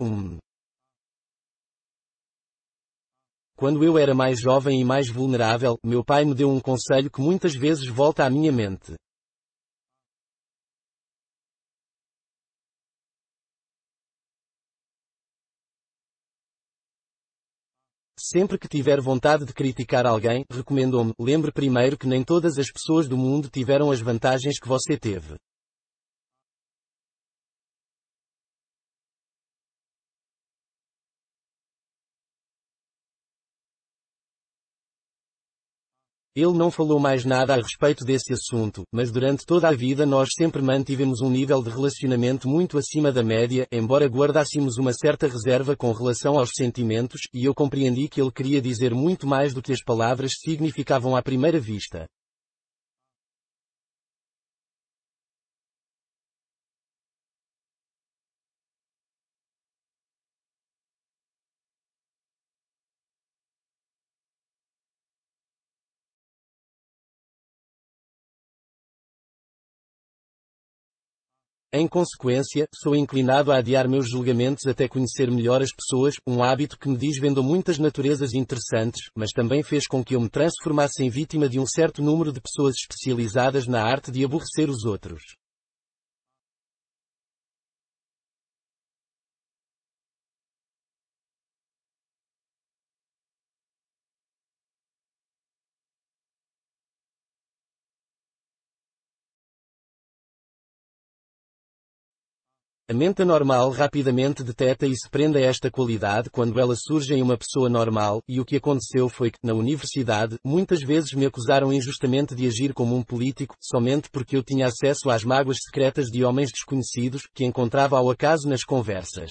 Um. Quando eu era mais jovem e mais vulnerável, meu pai me deu um conselho que muitas vezes volta à minha mente. Sempre que tiver vontade de criticar alguém, recomendou-me, lembre primeiro que nem todas as pessoas do mundo tiveram as vantagens que você teve. Ele não falou mais nada a respeito desse assunto, mas durante toda a vida nós sempre mantivemos um nível de relacionamento muito acima da média, embora guardássemos uma certa reserva com relação aos sentimentos, e eu compreendi que ele queria dizer muito mais do que as palavras significavam à primeira vista. Em consequência, sou inclinado a adiar meus julgamentos até conhecer melhor as pessoas, um hábito que me desvendou muitas naturezas interessantes, mas também fez com que eu me transformasse em vítima de um certo número de pessoas especializadas na arte de aborrecer os outros. A mente normal rapidamente detecta e se prende a esta qualidade quando ela surge em uma pessoa normal, e o que aconteceu foi que, na universidade, muitas vezes me acusaram injustamente de agir como um político, somente porque eu tinha acesso às mágoas secretas de homens desconhecidos, que encontrava ao acaso nas conversas.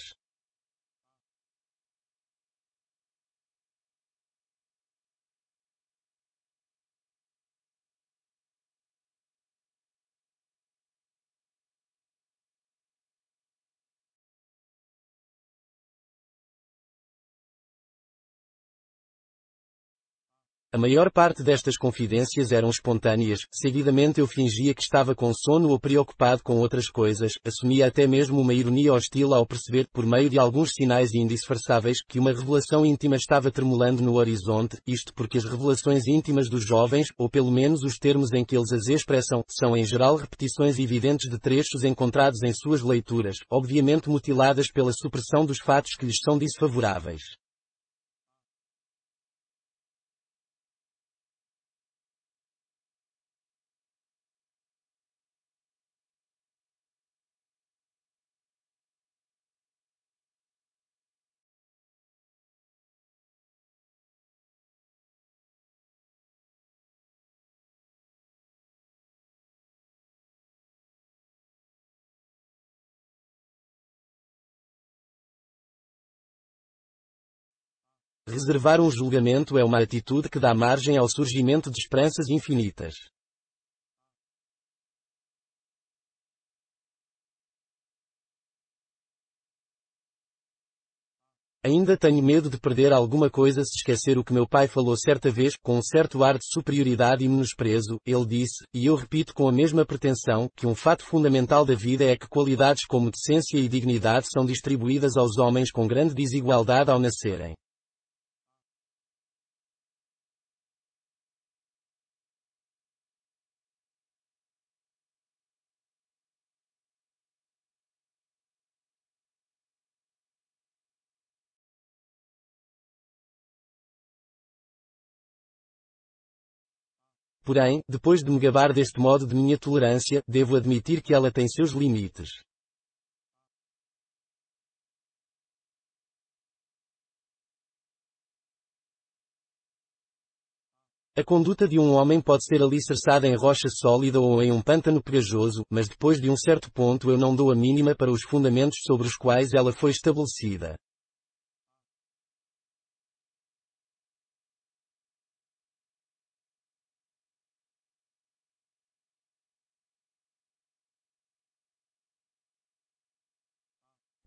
A maior parte destas confidências eram espontâneas, seguidamente eu fingia que estava com sono ou preocupado com outras coisas, assumia até mesmo uma ironia hostil ao perceber, por meio de alguns sinais indisfarçáveis, que uma revelação íntima estava tremulando no horizonte, isto porque as revelações íntimas dos jovens, ou pelo menos os termos em que eles as expressam, são em geral repetições evidentes de trechos encontrados em suas leituras, obviamente mutiladas pela supressão dos fatos que lhes são desfavoráveis. Reservar um julgamento é uma atitude que dá margem ao surgimento de esperanças infinitas. Ainda tenho medo de perder alguma coisa se esquecer o que meu pai falou certa vez, com um certo ar de superioridade e menosprezo, ele disse, e eu repito com a mesma pretensão, que um fato fundamental da vida é que qualidades como decência e dignidade são distribuídas aos homens com grande desigualdade ao nascerem. Porém, depois de me gabar deste modo de minha tolerância, devo admitir que ela tem seus limites. A conduta de um homem pode ser alicerçada em rocha sólida ou em um pântano pegajoso, mas depois de um certo ponto eu não dou a mínima para os fundamentos sobre os quais ela foi estabelecida.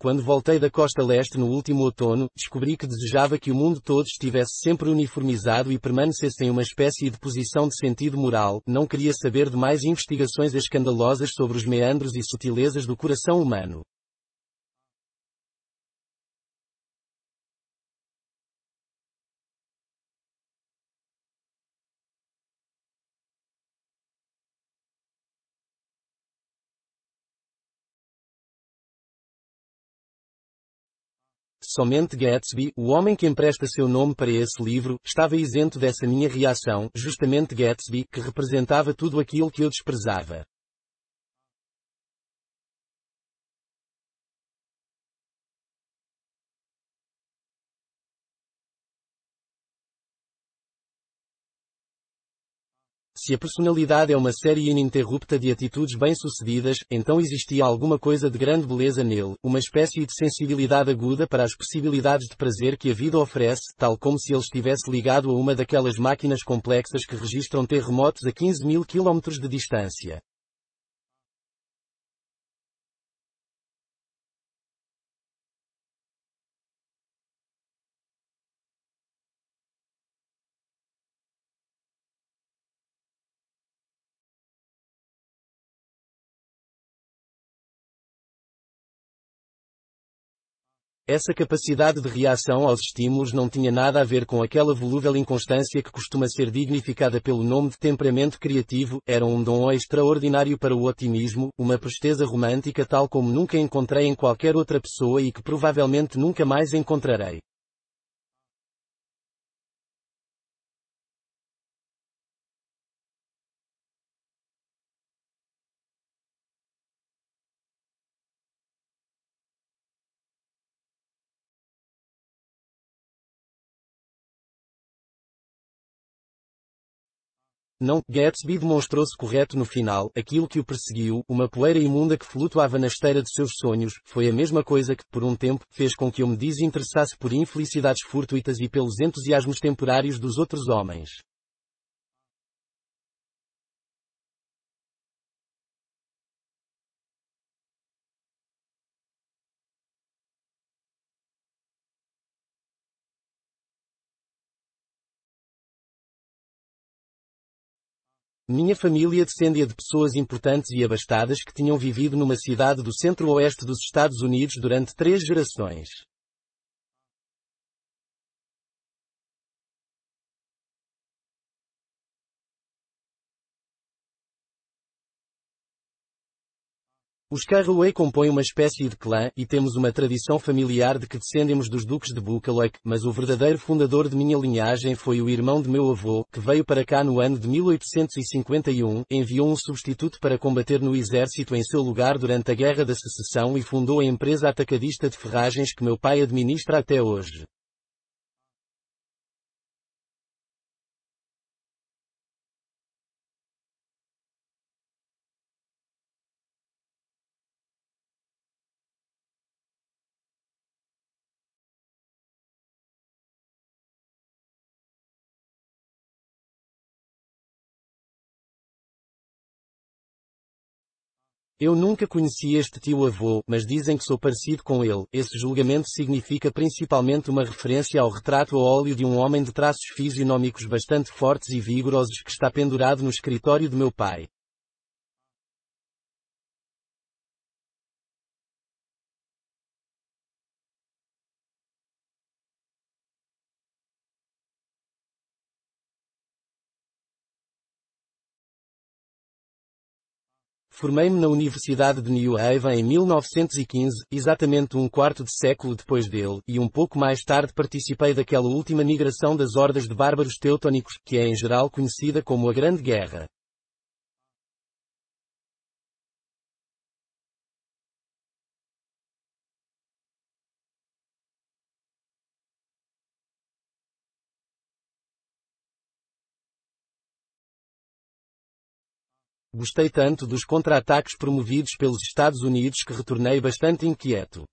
Quando voltei da costa leste no último outono, descobri que desejava que o mundo todo estivesse sempre uniformizado e permanecesse em uma espécie de posição de sentido moral, não queria saber de mais investigações escandalosas sobre os meandros e sutilezas do coração humano. Somente Gatsby, o homem que empresta seu nome para esse livro, estava isento dessa minha reação, justamente Gatsby, que representava tudo aquilo que eu desprezava. Se a personalidade é uma série ininterrupta de atitudes bem-sucedidas, então existia alguma coisa de grande beleza nele, uma espécie de sensibilidade aguda para as possibilidades de prazer que a vida oferece, tal como se ele estivesse ligado a uma daquelas máquinas complexas que registram terremotos a 15 mil quilómetros de distância. Essa capacidade de reação aos estímulos não tinha nada a ver com aquela volúvel inconstância que costuma ser dignificada pelo nome de temperamento criativo, era um dom extraordinário para o otimismo, uma presteza romântica tal como nunca encontrei em qualquer outra pessoa e que provavelmente nunca mais encontrarei. Não, Gatsby demonstrou-se correto no final, aquilo que o perseguiu, uma poeira imunda que flutuava na esteira de seus sonhos, foi a mesma coisa que, por um tempo, fez com que eu me desinteressasse por infelicidades fortuitas e pelos entusiasmos temporários dos outros homens. Minha família descendia de pessoas importantes e abastadas que tinham vivido numa cidade do centro-oeste dos Estados Unidos durante três gerações. Os Carraway compõem uma espécie de clã, e temos uma tradição familiar de que descendemos dos duques de Buccleuch, mas o verdadeiro fundador de minha linhagem foi o irmão de meu avô, que veio para cá no ano de 1851, enviou um substituto para combater no exército em seu lugar durante a Guerra da Secessão e fundou a empresa atacadista de ferragens que meu pai administra até hoje. Eu nunca conheci este tio-avô, mas dizem que sou parecido com ele. Esse julgamento significa principalmente uma referência ao retrato a óleo de um homem de traços fisionômicos bastante fortes e vigorosos que está pendurado no escritório do meu pai. Formei-me na Universidade de New Haven em 1915, exatamente um quarto de século depois dele, e um pouco mais tarde participei daquela última migração das hordas de bárbaros teutônicos, que é em geral conhecida como a Grande Guerra. Gostei tanto dos contra-ataques promovidos pelos Estados Unidos que retornei bastante inquieto.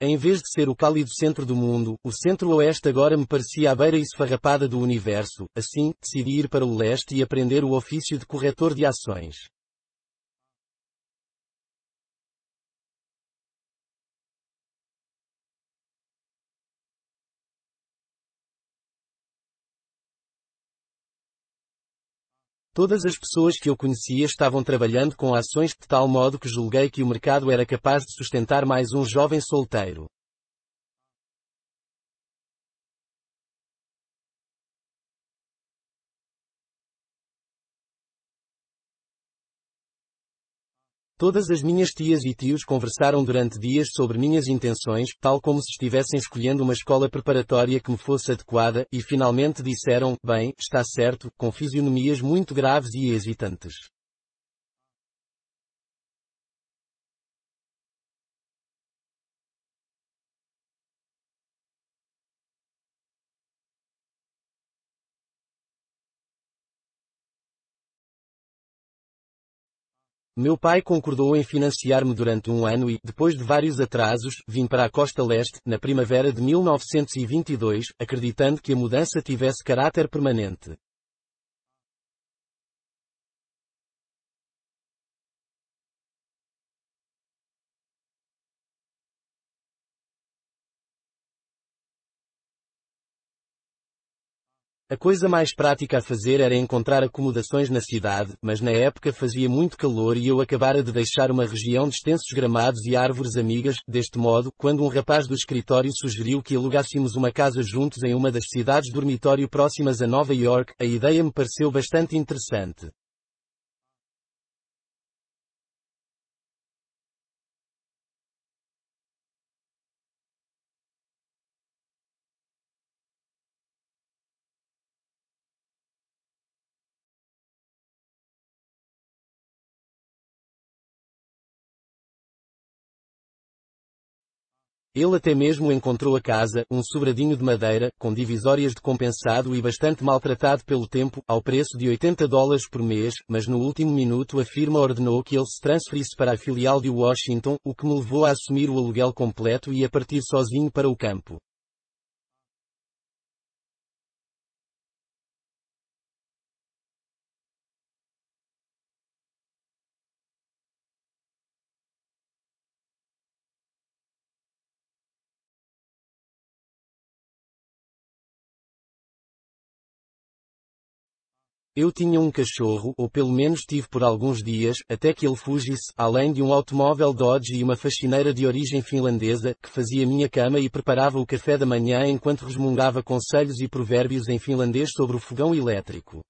Em vez de ser o cálido centro do mundo, o centro-oeste agora me parecia a beira esfarrapada do universo, assim, decidi ir para o leste e aprender o ofício de corretor de ações. Todas as pessoas que eu conhecia estavam trabalhando com ações de tal modo que julguei que o mercado era capaz de sustentar mais um jovem solteiro. Todas as minhas tias e tios conversaram durante dias sobre minhas intenções, tal como se estivessem escolhendo uma escola preparatória que me fosse adequada, e finalmente disseram, bem, está certo, com fisionomias muito graves e hesitantes. Meu pai concordou em financiar-me durante um ano e, depois de vários atrasos, vim para a costa leste, na primavera de 1922, acreditando que a mudança tivesse caráter permanente. A coisa mais prática a fazer era encontrar acomodações na cidade, mas na época fazia muito calor e eu acabara de deixar uma região de extensos gramados e árvores amigas, deste modo, quando um rapaz do escritório sugeriu que alugássemos uma casa juntos em uma das cidades dormitório próximas a Nova York, a ideia me pareceu bastante interessante. Ele até mesmo encontrou a casa, um sobradinho de madeira, com divisórias de compensado e bastante maltratado pelo tempo, ao preço de 80 dólares por mês, mas no último minuto a firma ordenou que ele se transferisse para a filial de Washington, o que me levou a assumir o aluguel completo e a partir sozinho para o campo. Eu tinha um cachorro, ou pelo menos tive por alguns dias, até que ele fugisse, além de um automóvel Dodge e uma faxineira de origem finlandesa, que fazia minha cama e preparava o café da manhã enquanto resmungava conselhos e provérbios em finlandês sobre o fogão elétrico.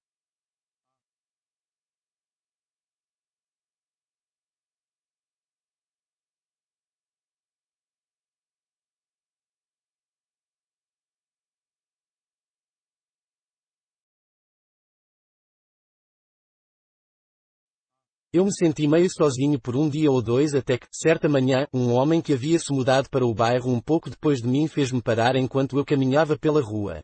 Eu me senti meio sozinho por um dia ou dois até que, certa manhã, um homem que havia se mudado para o bairro um pouco depois de mim fez-me parar enquanto eu caminhava pela rua.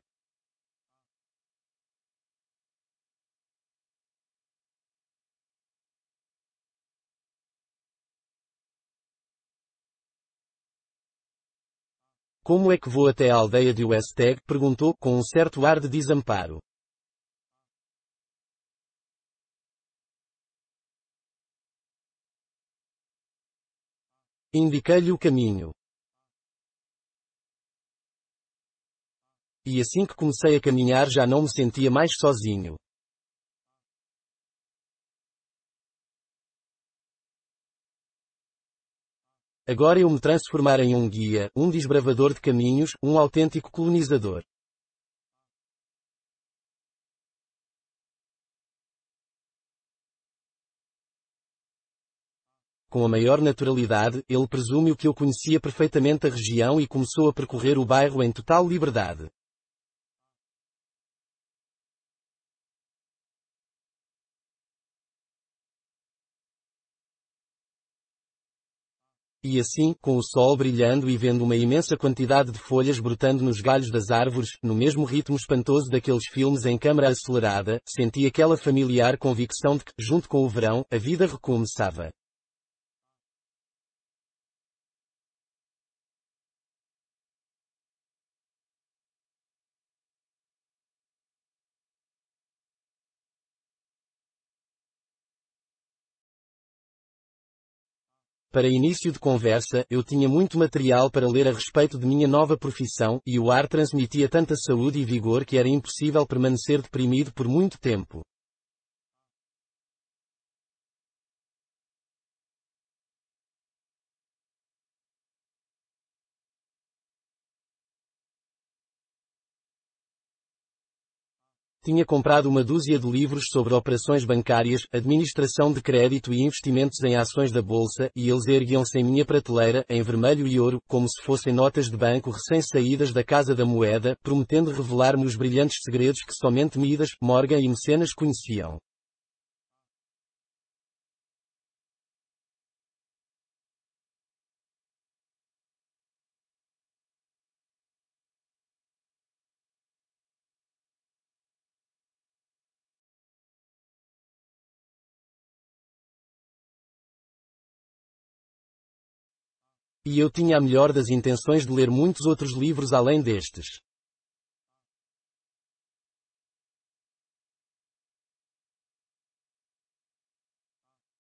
Como é que vou até a aldeia de Westeg? perguntou, com um certo ar de desamparo. Indiquei-lhe o caminho. E assim que comecei a caminhar já não me sentia mais sozinho. Agora eu me transformar em um guia, um desbravador de caminhos, um autêntico colonizador. Com a maior naturalidade, ele presume que eu conhecia perfeitamente a região e começou a percorrer o bairro em total liberdade. E assim, com o sol brilhando e vendo uma imensa quantidade de folhas brotando nos galhos das árvores, no mesmo ritmo espantoso daqueles filmes em câmara acelerada, senti aquela familiar convicção de que, junto com o verão, a vida recomeçava. Para início de conversa, eu tinha muito material para ler a respeito de minha nova profissão, e o ar transmitia tanta saúde e vigor que era impossível permanecer deprimido por muito tempo. Tinha comprado uma dúzia de livros sobre operações bancárias, administração de crédito e investimentos em ações da bolsa, e eles erguiam-se em minha prateleira, em vermelho e ouro, como se fossem notas de banco recém-saídas da Casa da Moeda, prometendo revelar-me os brilhantes segredos que somente Midas, Morgan e Mecenas conheciam. E eu tinha a melhor das intenções de ler muitos outros livros além destes.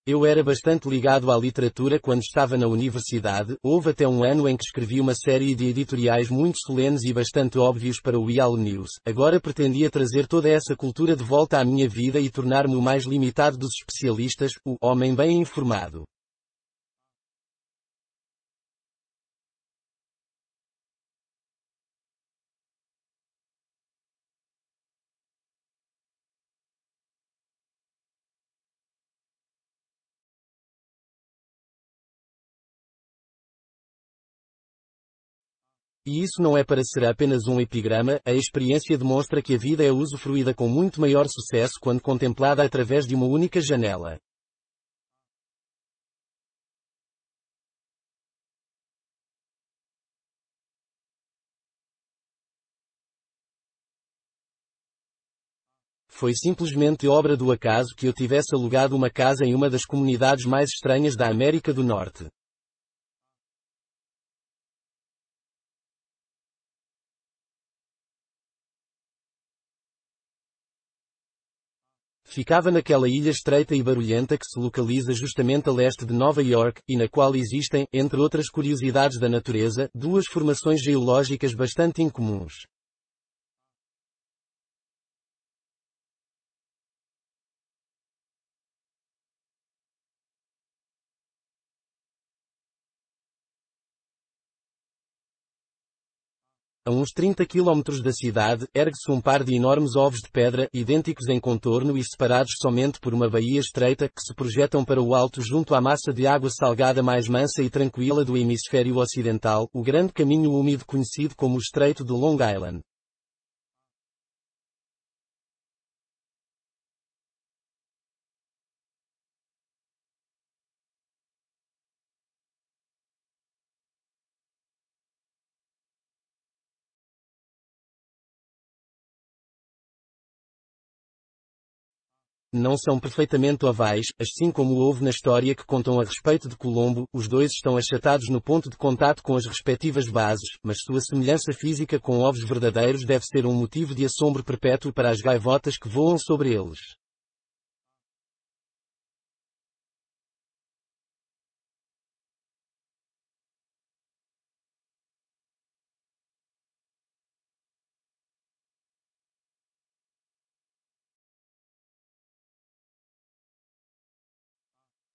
Eu era bastante ligado à literatura quando estava na universidade, houve até um ano em que escrevi uma série de editoriais muito solenes e bastante óbvios para o Real News. Agora pretendia trazer toda essa cultura de volta à minha vida e tornar-me o mais limitado dos especialistas, o homem bem informado. E isso não é para ser apenas um epigrama, a experiência demonstra que a vida é usufruída com muito maior sucesso quando contemplada através de uma única janela. Foi simplesmente obra do acaso que eu tivesse alugado uma casa em uma das comunidades mais estranhas da América do Norte. Ficava naquela ilha estreita e barulhenta que se localiza justamente a leste de Nova York, e na qual existem, entre outras curiosidades da natureza, duas formações geológicas bastante incomuns. A uns 30 quilómetros da cidade, ergue-se um par de enormes ovos de pedra, idênticos em contorno e separados somente por uma baía estreita, que se projetam para o alto junto à massa de água salgada mais mansa e tranquila do hemisfério ocidental, o grande caminho úmido conhecido como o Estreito de Long Island. Não são perfeitamente ovais, assim como houve na história que contam a respeito de Colombo, os dois estão achatados no ponto de contato com as respectivas bases, mas sua semelhança física com ovos verdadeiros deve ser um motivo de assombro perpétuo para as gaivotas que voam sobre eles.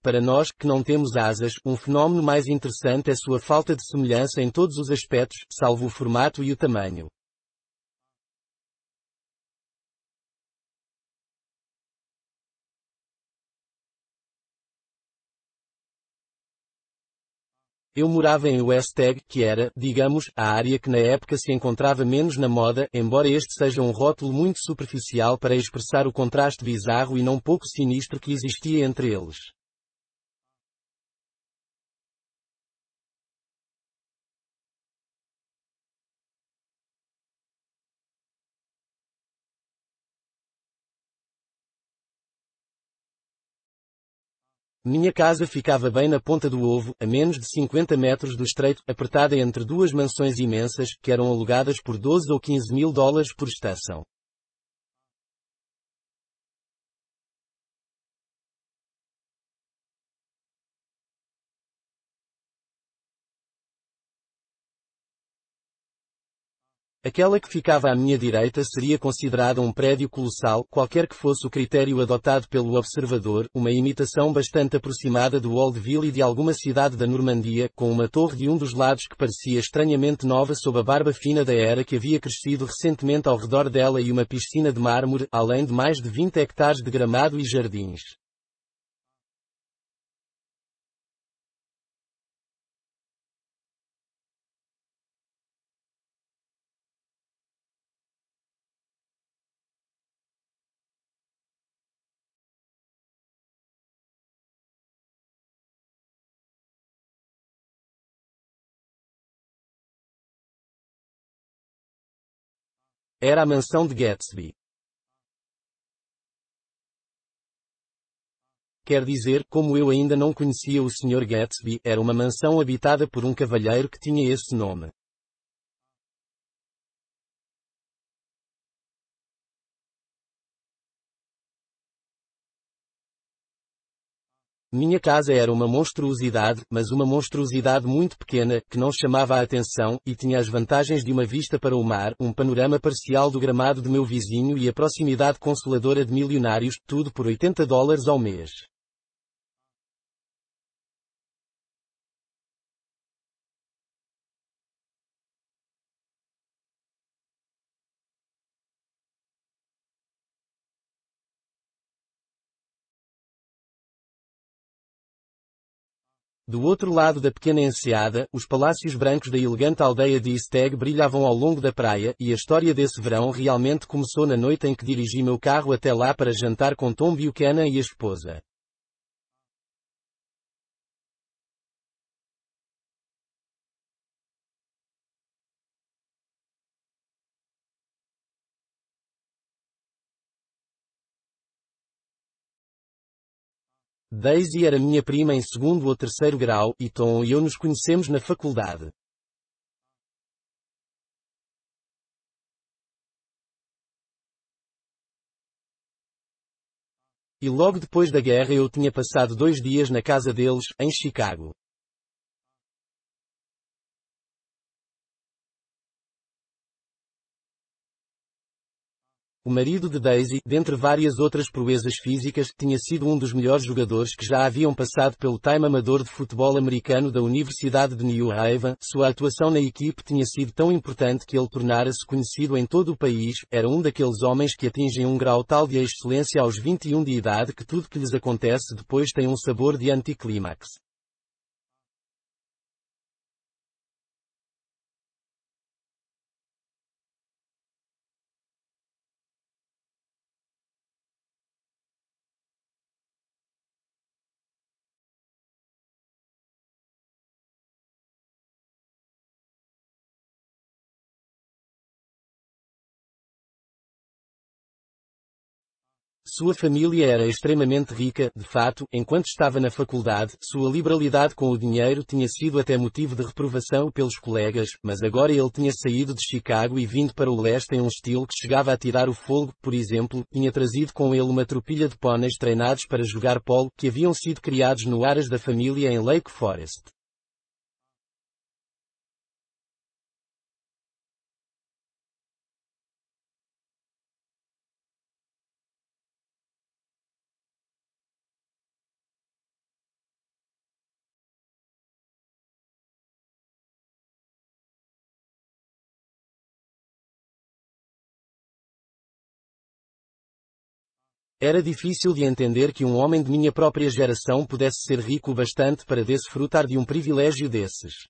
Para nós, que não temos asas, um fenómeno mais interessante é sua falta de semelhança em todos os aspectos, salvo o formato e o tamanho. Eu morava em West Egg, que era, digamos, a área que na época se encontrava menos na moda, embora este seja um rótulo muito superficial para expressar o contraste bizarro e não pouco sinistro que existia entre eles. Minha casa ficava bem na ponta do ovo, a menos de 50 metros do estreito, apertada entre duas mansões imensas, que eram alugadas por 12 ou 15 mil dólares por estação. Aquela que ficava à minha direita seria considerada um prédio colossal, qualquer que fosse o critério adotado pelo observador, uma imitação bastante aproximada do Oldville e de alguma cidade da Normandia, com uma torre de um dos lados que parecia estranhamente nova sob a barba fina da era que havia crescido recentemente ao redor dela e uma piscina de mármore, além de mais de 20 hectares de gramado e jardins. Era a mansão de Gatsby. Quer dizer, como eu ainda não conhecia o Sr. Gatsby, era uma mansão habitada por um cavalheiro que tinha esse nome. Minha casa era uma monstruosidade, mas uma monstruosidade muito pequena, que não chamava a atenção, e tinha as vantagens de uma vista para o mar, um panorama parcial do gramado de meu vizinho e a proximidade consoladora de milionários, tudo por 80 dólares ao mês. Do outro lado da pequena enseada, os palácios brancos da elegante aldeia de Esteg brilhavam ao longo da praia, e a história desse verão realmente começou na noite em que dirigi meu carro até lá para jantar com Tom Buchanan e a esposa. Daisy era minha prima em segundo ou terceiro grau, e Tom e eu nos conhecemos na faculdade. E logo depois da guerra eu tinha passado dois dias na casa deles, em Chicago. O marido de Daisy, dentre várias outras proezas físicas, tinha sido um dos melhores jogadores que já haviam passado pelo time amador de futebol americano da Universidade de New Haven. Sua atuação na equipe tinha sido tão importante que ele tornara-se conhecido em todo o país. Era um daqueles homens que atingem um grau tal de excelência aos 21 de idade que tudo que lhes acontece depois tem um sabor de anticlímax. Sua família era extremamente rica, de fato, enquanto estava na faculdade, sua liberalidade com o dinheiro tinha sido até motivo de reprovação pelos colegas, mas agora ele tinha saído de Chicago e vindo para o leste em um estilo que chegava a tirar o fogo, por exemplo, tinha trazido com ele uma tropilha de pôneis treinados para jogar polo, que haviam sido criados no aras da família em Lake Forest. Era difícil de entender que um homem de minha própria geração pudesse ser rico bastante para desfrutar de um privilégio desses.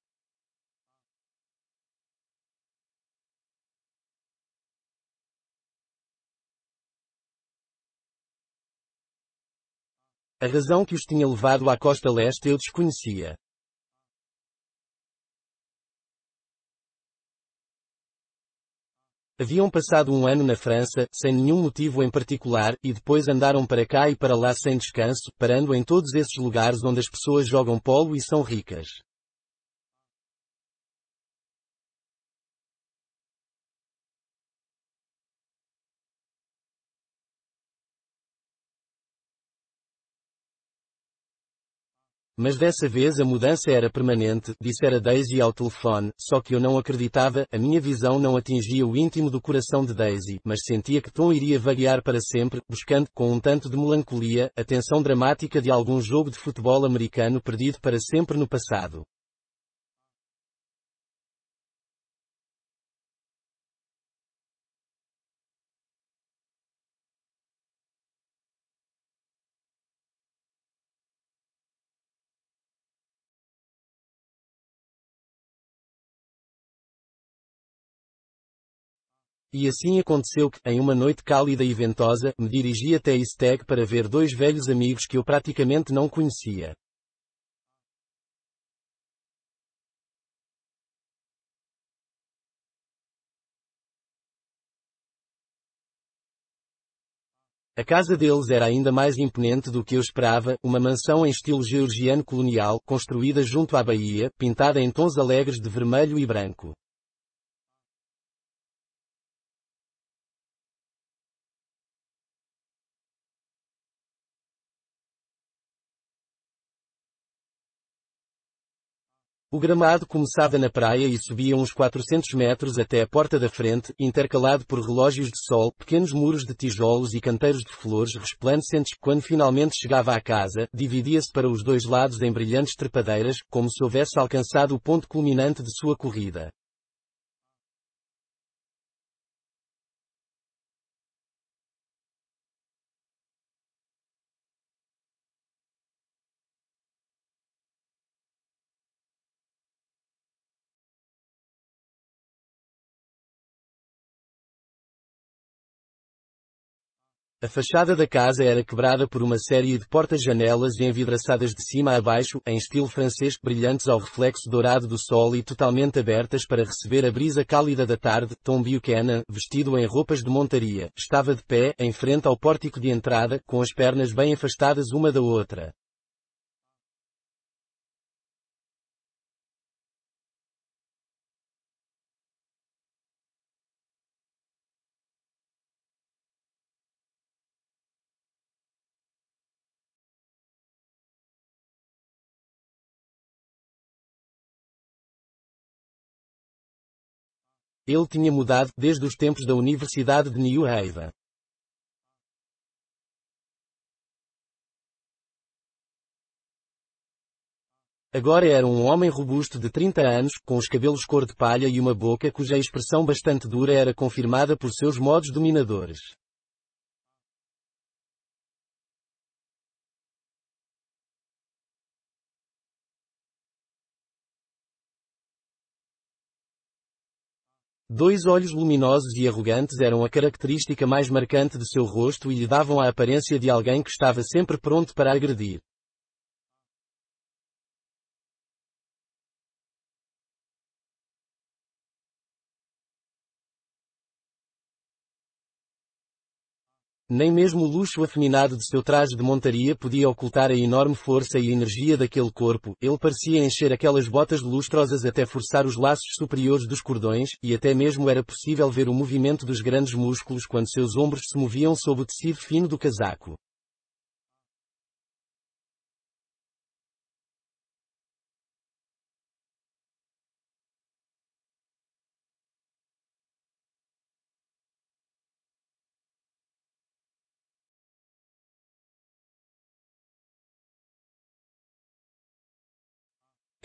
A razão que os tinha levado à costa leste eu desconhecia. Haviam passado um ano na França, sem nenhum motivo em particular, e depois andaram para cá e para lá sem descanso, parando em todos esses lugares onde as pessoas jogam polo e são ricas. Mas dessa vez a mudança era permanente, dissera Daisy ao telefone, só que eu não acreditava, a minha visão não atingia o íntimo do coração de Daisy, mas sentia que Tom iria vaguear para sempre, buscando, com um tanto de melancolia, a tensão dramática de algum jogo de futebol americano perdido para sempre no passado. E assim aconteceu que, em uma noite cálida e ventosa, me dirigi até Isteg para ver dois velhos amigos que eu praticamente não conhecia. A casa deles era ainda mais imponente do que eu esperava, uma mansão em estilo georgiano colonial, construída junto à baía, pintada em tons alegres de vermelho e branco. O gramado começava na praia e subia uns 400 metros até a porta da frente, intercalado por relógios de sol, pequenos muros de tijolos e canteiros de flores resplandecentes. Quando finalmente chegava à casa, dividia-se para os dois lados em brilhantes trepadeiras, como se houvesse alcançado o ponto culminante de sua corrida. A fachada da casa era quebrada por uma série de portas-janelas envidraçadas de cima a baixo, em estilo francês, brilhantes ao reflexo dourado do sol e totalmente abertas para receber a brisa cálida da tarde. Tom Buchanan, vestido em roupas de montaria, estava de pé, em frente ao pórtico de entrada, com as pernas bem afastadas uma da outra. Ele tinha mudado desde os tempos da Universidade de New Haven. Agora era um homem robusto de 30 anos, com os cabelos cor de palha e uma boca cuja expressão bastante dura era confirmada por seus modos dominadores. Dois olhos luminosos e arrogantes eram a característica mais marcante de seu rosto e lhe davam a aparência de alguém que estava sempre pronto para agredir. Nem mesmo o luxo afeminado de seu traje de montaria podia ocultar a enorme força e energia daquele corpo, ele parecia encher aquelas botas lustrosas até forçar os laços superiores dos cordões, e até mesmo era possível ver o movimento dos grandes músculos quando seus ombros se moviam sob o tecido fino do casaco.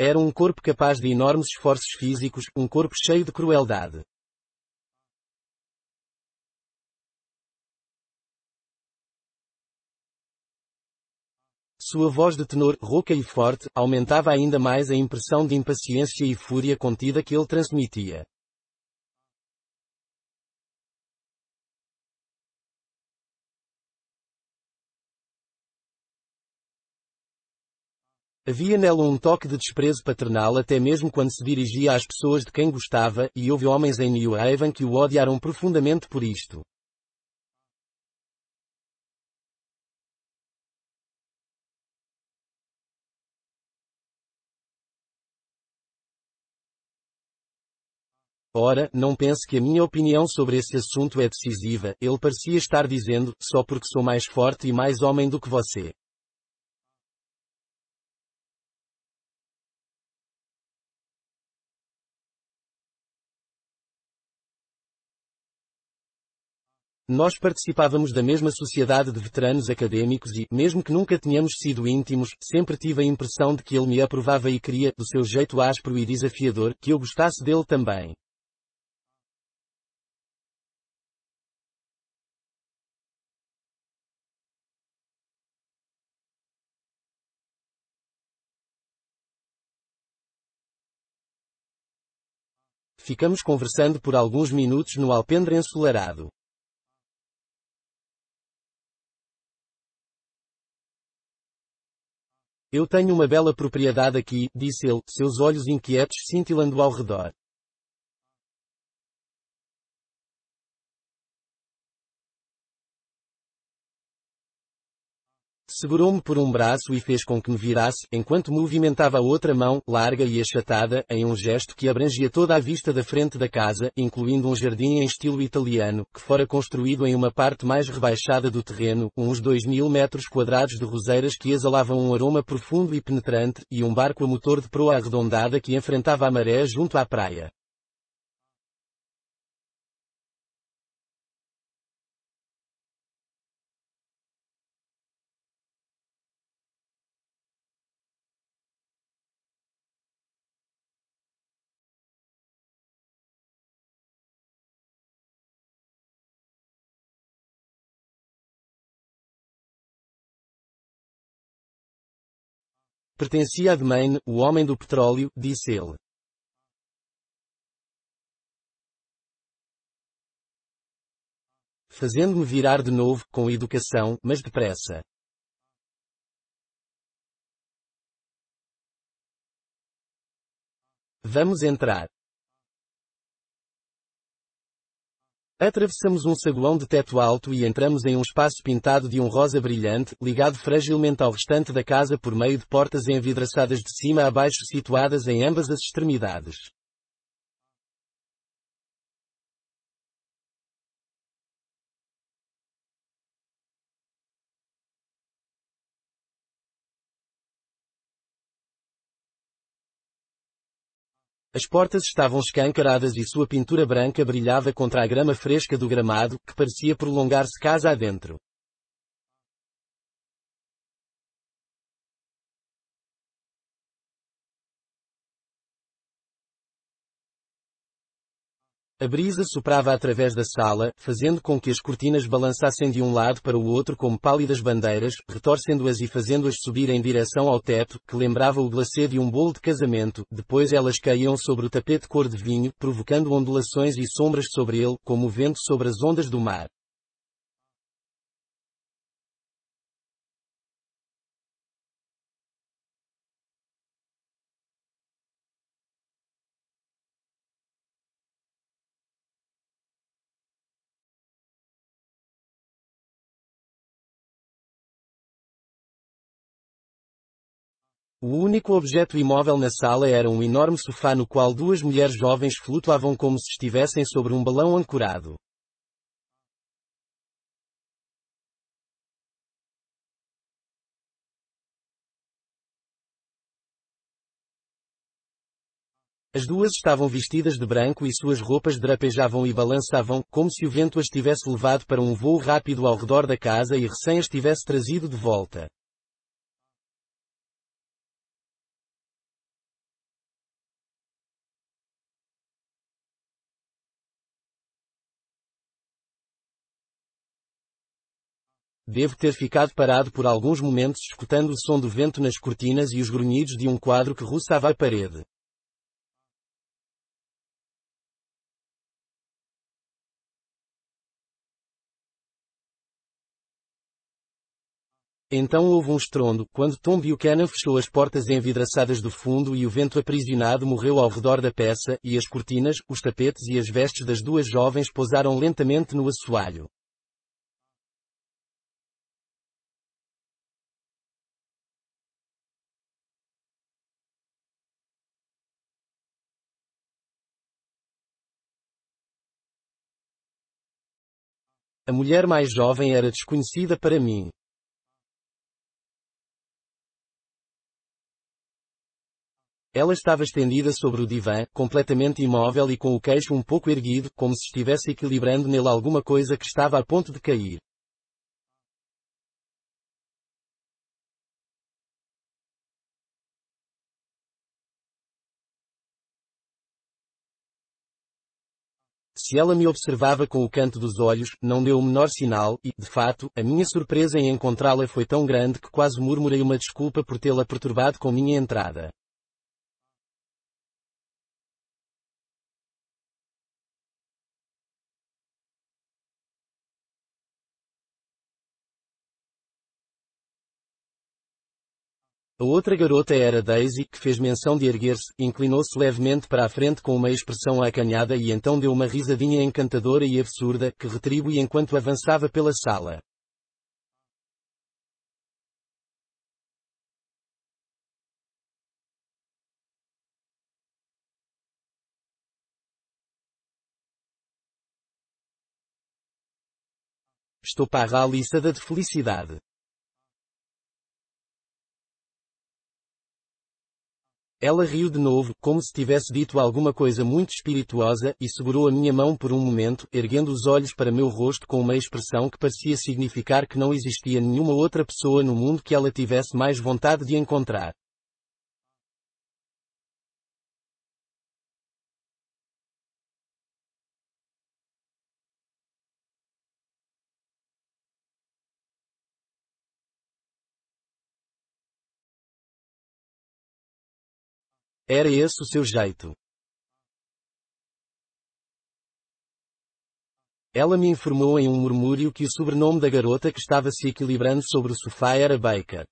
Era um corpo capaz de enormes esforços físicos, um corpo cheio de crueldade. Sua voz de tenor, rouca e forte, aumentava ainda mais a impressão de impaciência e fúria contida que ele transmitia. Havia nela um toque de desprezo paternal até mesmo quando se dirigia às pessoas de quem gostava, e houve homens em New Haven que o odiaram profundamente por isto. Ora, não pense que a minha opinião sobre esse assunto é decisiva, ele parecia estar dizendo, só porque sou mais forte e mais homem do que você. Nós participávamos da mesma sociedade de veteranos acadêmicos e, mesmo que nunca tenhamos sido íntimos, sempre tive a impressão de que ele me aprovava e queria, do seu jeito áspero e desafiador, que eu gostasse dele também. Ficamos conversando por alguns minutos no alpendre ensolarado. Eu tenho uma bela propriedade aqui, disse ele, seus olhos inquietos cintilando ao redor. Segurou-me por um braço e fez com que me virasse, enquanto movimentava a outra mão, larga e achatada, em um gesto que abrangia toda a vista da frente da casa, incluindo um jardim em estilo italiano, que fora construído em uma parte mais rebaixada do terreno, uns dois mil metros quadrados de roseiras que exalavam um aroma profundo e penetrante, e um barco a motor de proa arredondada que enfrentava a maré junto à praia. Pertencia a Demain, o homem do petróleo, disse ele. Fazendo-me virar de novo, com educação, mas depressa. Vamos entrar. Atravessamos um saguão de teto alto e entramos em um espaço pintado de um rosa brilhante, ligado fragilmente ao restante da casa por meio de portas envidraçadas de cima a baixo situadas em ambas as extremidades. As portas estavam escancaradas e sua pintura branca brilhava contra a grama fresca do gramado, que parecia prolongar-se casa adentro. A brisa soprava através da sala, fazendo com que as cortinas balançassem de um lado para o outro como pálidas bandeiras, retorcendo-as e fazendo-as subir em direção ao teto, que lembrava o glacê de um bolo de casamento, depois elas caíam sobre o tapete cor de vinho, provocando ondulações e sombras sobre ele, como o vento sobre as ondas do mar. O único objeto imóvel na sala era um enorme sofá no qual duas mulheres jovens flutuavam como se estivessem sobre um balão ancorado. As duas estavam vestidas de branco e suas roupas drapejavam e balançavam, como se o vento as tivesse levado para um voo rápido ao redor da casa e recém as tivesse trazido de volta. Devo ter ficado parado por alguns momentos escutando o som do vento nas cortinas e os grunhidos de um quadro que roçava a parede. Então houve um estrondo, quando Tom Buchanan fechou as portas envidraçadas do fundo e o vento aprisionado morreu ao redor da peça, e as cortinas, os tapetes e as vestes das duas jovens pousaram lentamente no assoalho. A mulher mais jovem era desconhecida para mim. Ela estava estendida sobre o divã, completamente imóvel e com o queixo um pouco erguido, como se estivesse equilibrando nele alguma coisa que estava a ponto de cair. Se ela me observava com o canto dos olhos, não deu o menor sinal, e, de fato, a minha surpresa em encontrá-la foi tão grande que quase murmurei uma desculpa por tê-la perturbado com minha entrada. A outra garota era Daisy, que fez menção de erguer-se, inclinou-se levemente para a frente com uma expressão acanhada e então deu uma risadinha encantadora e absurda, que retribui enquanto avançava pela sala. Estou paralisada de felicidade. Ela riu de novo, como se tivesse dito alguma coisa muito espirituosa, e segurou a minha mão por um momento, erguendo os olhos para meu rosto com uma expressão que parecia significar que não existia nenhuma outra pessoa no mundo que ela tivesse mais vontade de encontrar. Era esse o seu jeito. Ela me informou em um murmúrio que o sobrenome da garota que estava se equilibrando sobre o sofá era Baker.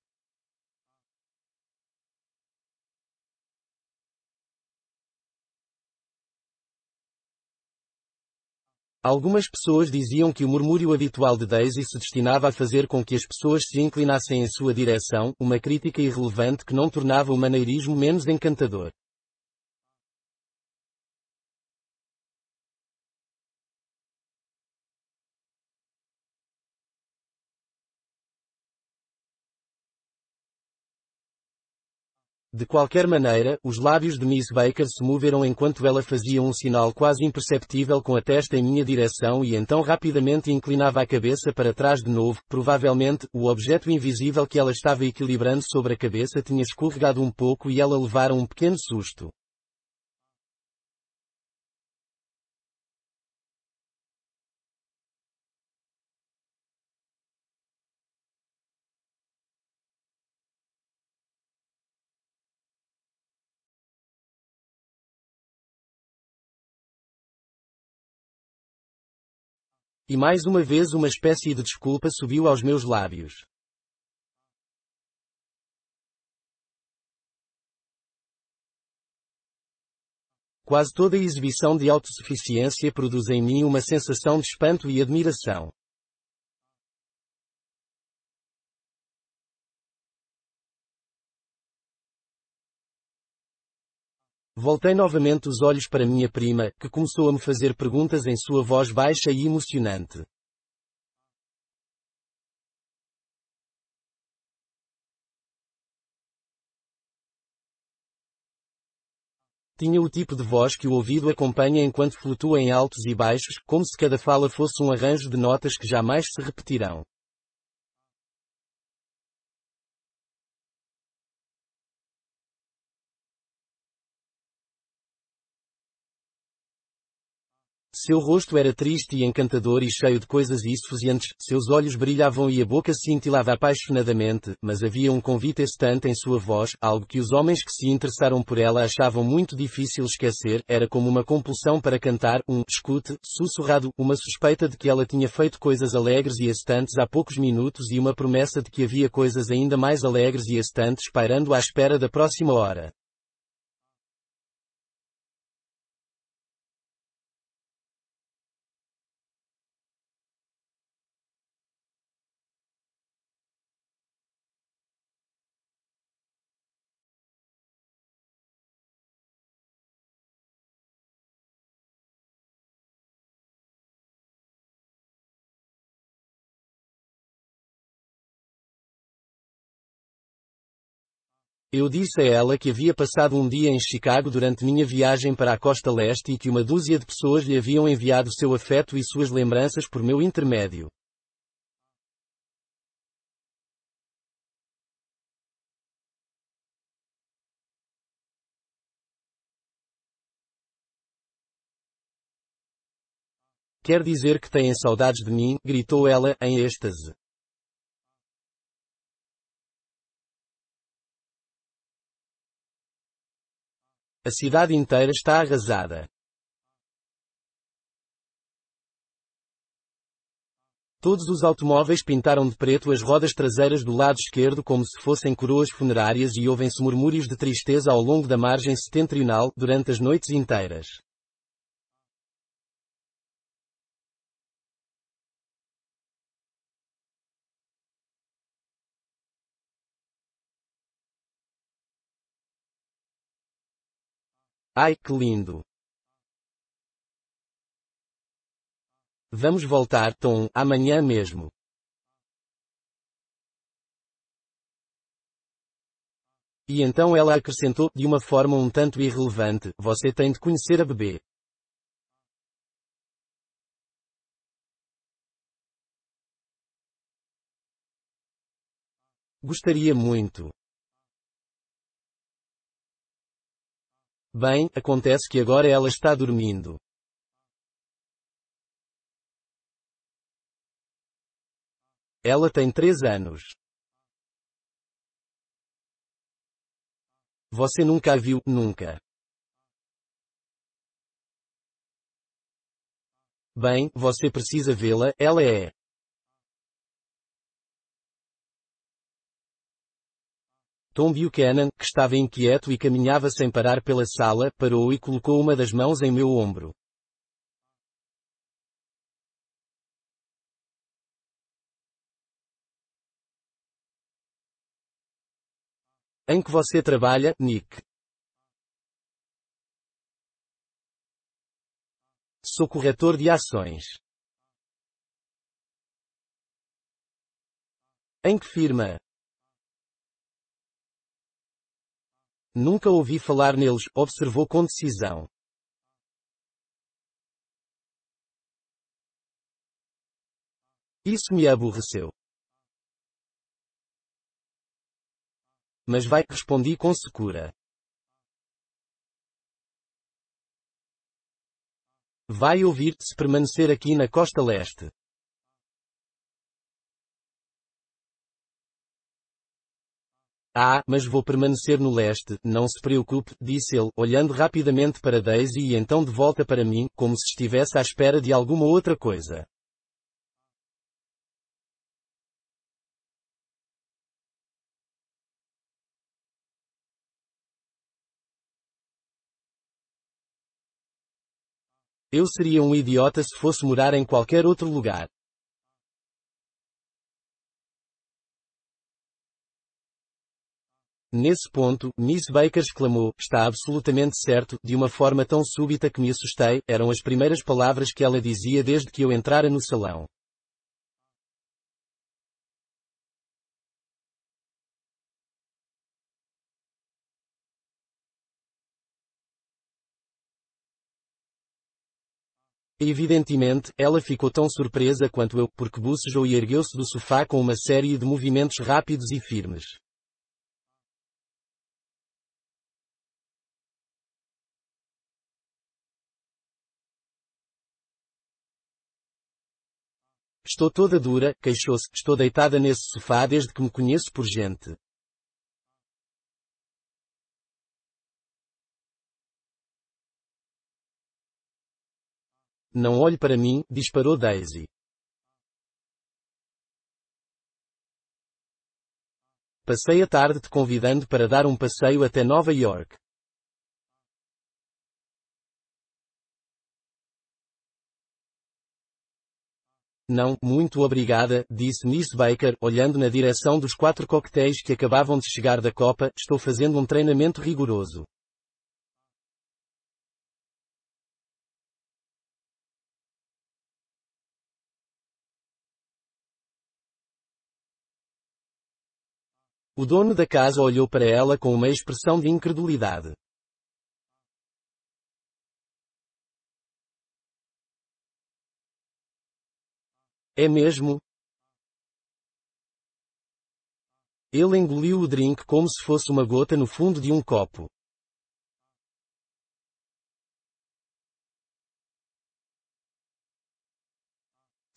Algumas pessoas diziam que o murmúrio habitual de Daisy se destinava a fazer com que as pessoas se inclinassem em sua direção, uma crítica irrelevante que não tornava o maneirismo menos encantador. De qualquer maneira, os lábios de Miss Baker se moveram enquanto ela fazia um sinal quase imperceptível com a testa em minha direção e então rapidamente inclinava a cabeça para trás de novo. Provavelmente, o objeto invisível que ela estava equilibrando sobre a cabeça tinha escorregado um pouco e ela levara um pequeno susto. E mais uma vez uma espécie de desculpa subiu aos meus lábios. Quase toda a exibição de autossuficiência produz em mim uma sensação de espanto e admiração. Voltei novamente os olhos para minha prima, que começou a me fazer perguntas em sua voz baixa e emocionante. Tinha o tipo de voz que o ouvido acompanha enquanto flutua em altos e baixos, como se cada fala fosse um arranjo de notas que jamais se repetirão. Seu rosto era triste e encantador e cheio de coisas insuficientes, seus olhos brilhavam e a boca cintilava apaixonadamente, mas havia um convite excitante em sua voz, algo que os homens que se interessaram por ela achavam muito difícil esquecer, era como uma compulsão para cantar, um escute, sussurrado, uma suspeita de que ela tinha feito coisas alegres e excitantes há poucos minutos e uma promessa de que havia coisas ainda mais alegres e excitantes pairando à espera da próxima hora. Eu disse a ela que havia passado um dia em Chicago durante minha viagem para a costa leste e que uma dúzia de pessoas lhe haviam enviado seu afeto e suas lembranças por meu intermédio. Quer dizer que têm saudades de mim, gritou ela, em êxtase. A cidade inteira está arrasada. Todos os automóveis pintaram de preto as rodas traseiras do lado esquerdo como se fossem coroas funerárias e ouvem-se murmúrios de tristeza ao longo da margem setentrional durante as noites inteiras. Ai, que lindo! Vamos voltar, Tom, amanhã mesmo. E então ela acrescentou, de uma forma um tanto irrelevante, você tem de conhecer a bebê. Gostaria muito. Bem, acontece que agora ela está dormindo. Ela tem três anos. Você nunca a viu, nunca. Bem, você precisa vê-la, ela é. Tom Buchanan, que estava inquieto e caminhava sem parar pela sala, parou e colocou uma das mãos em meu ombro. Em que você trabalha, Nick? Sou corretor de ações. Em que firma? Nunca ouvi falar neles, observou com decisão. Isso me aborreceu. Mas vai, respondi com secura. Vai ouvir se permanecer aqui na costa leste. Ah, mas vou permanecer no leste, não se preocupe, disse ele, olhando rapidamente para Daisy e então de volta para mim, como se estivesse à espera de alguma outra coisa. Eu seria um idiota se fosse morar em qualquer outro lugar. Nesse ponto, Miss Baker exclamou, está absolutamente certo, de uma forma tão súbita que me assustei, eram as primeiras palavras que ela dizia desde que eu entrara no salão. Evidentemente, ela ficou tão surpresa quanto eu, porque bucejou e ergueu-se do sofá com uma série de movimentos rápidos e firmes. Estou toda dura, queixou-se, estou deitada nesse sofá desde que me conheço por gente. Não olhe para mim, disparou Daisy. Passei a tarde te convidando para dar um passeio até Nova York. Não, muito obrigada, disse Miss Baker, olhando na direção dos quatro coquetéis que acabavam de chegar da Copa, estou fazendo um treinamento rigoroso. O dono da casa olhou para ela com uma expressão de incredulidade. É mesmo? Ele engoliu o drink como se fosse uma gota no fundo de um copo.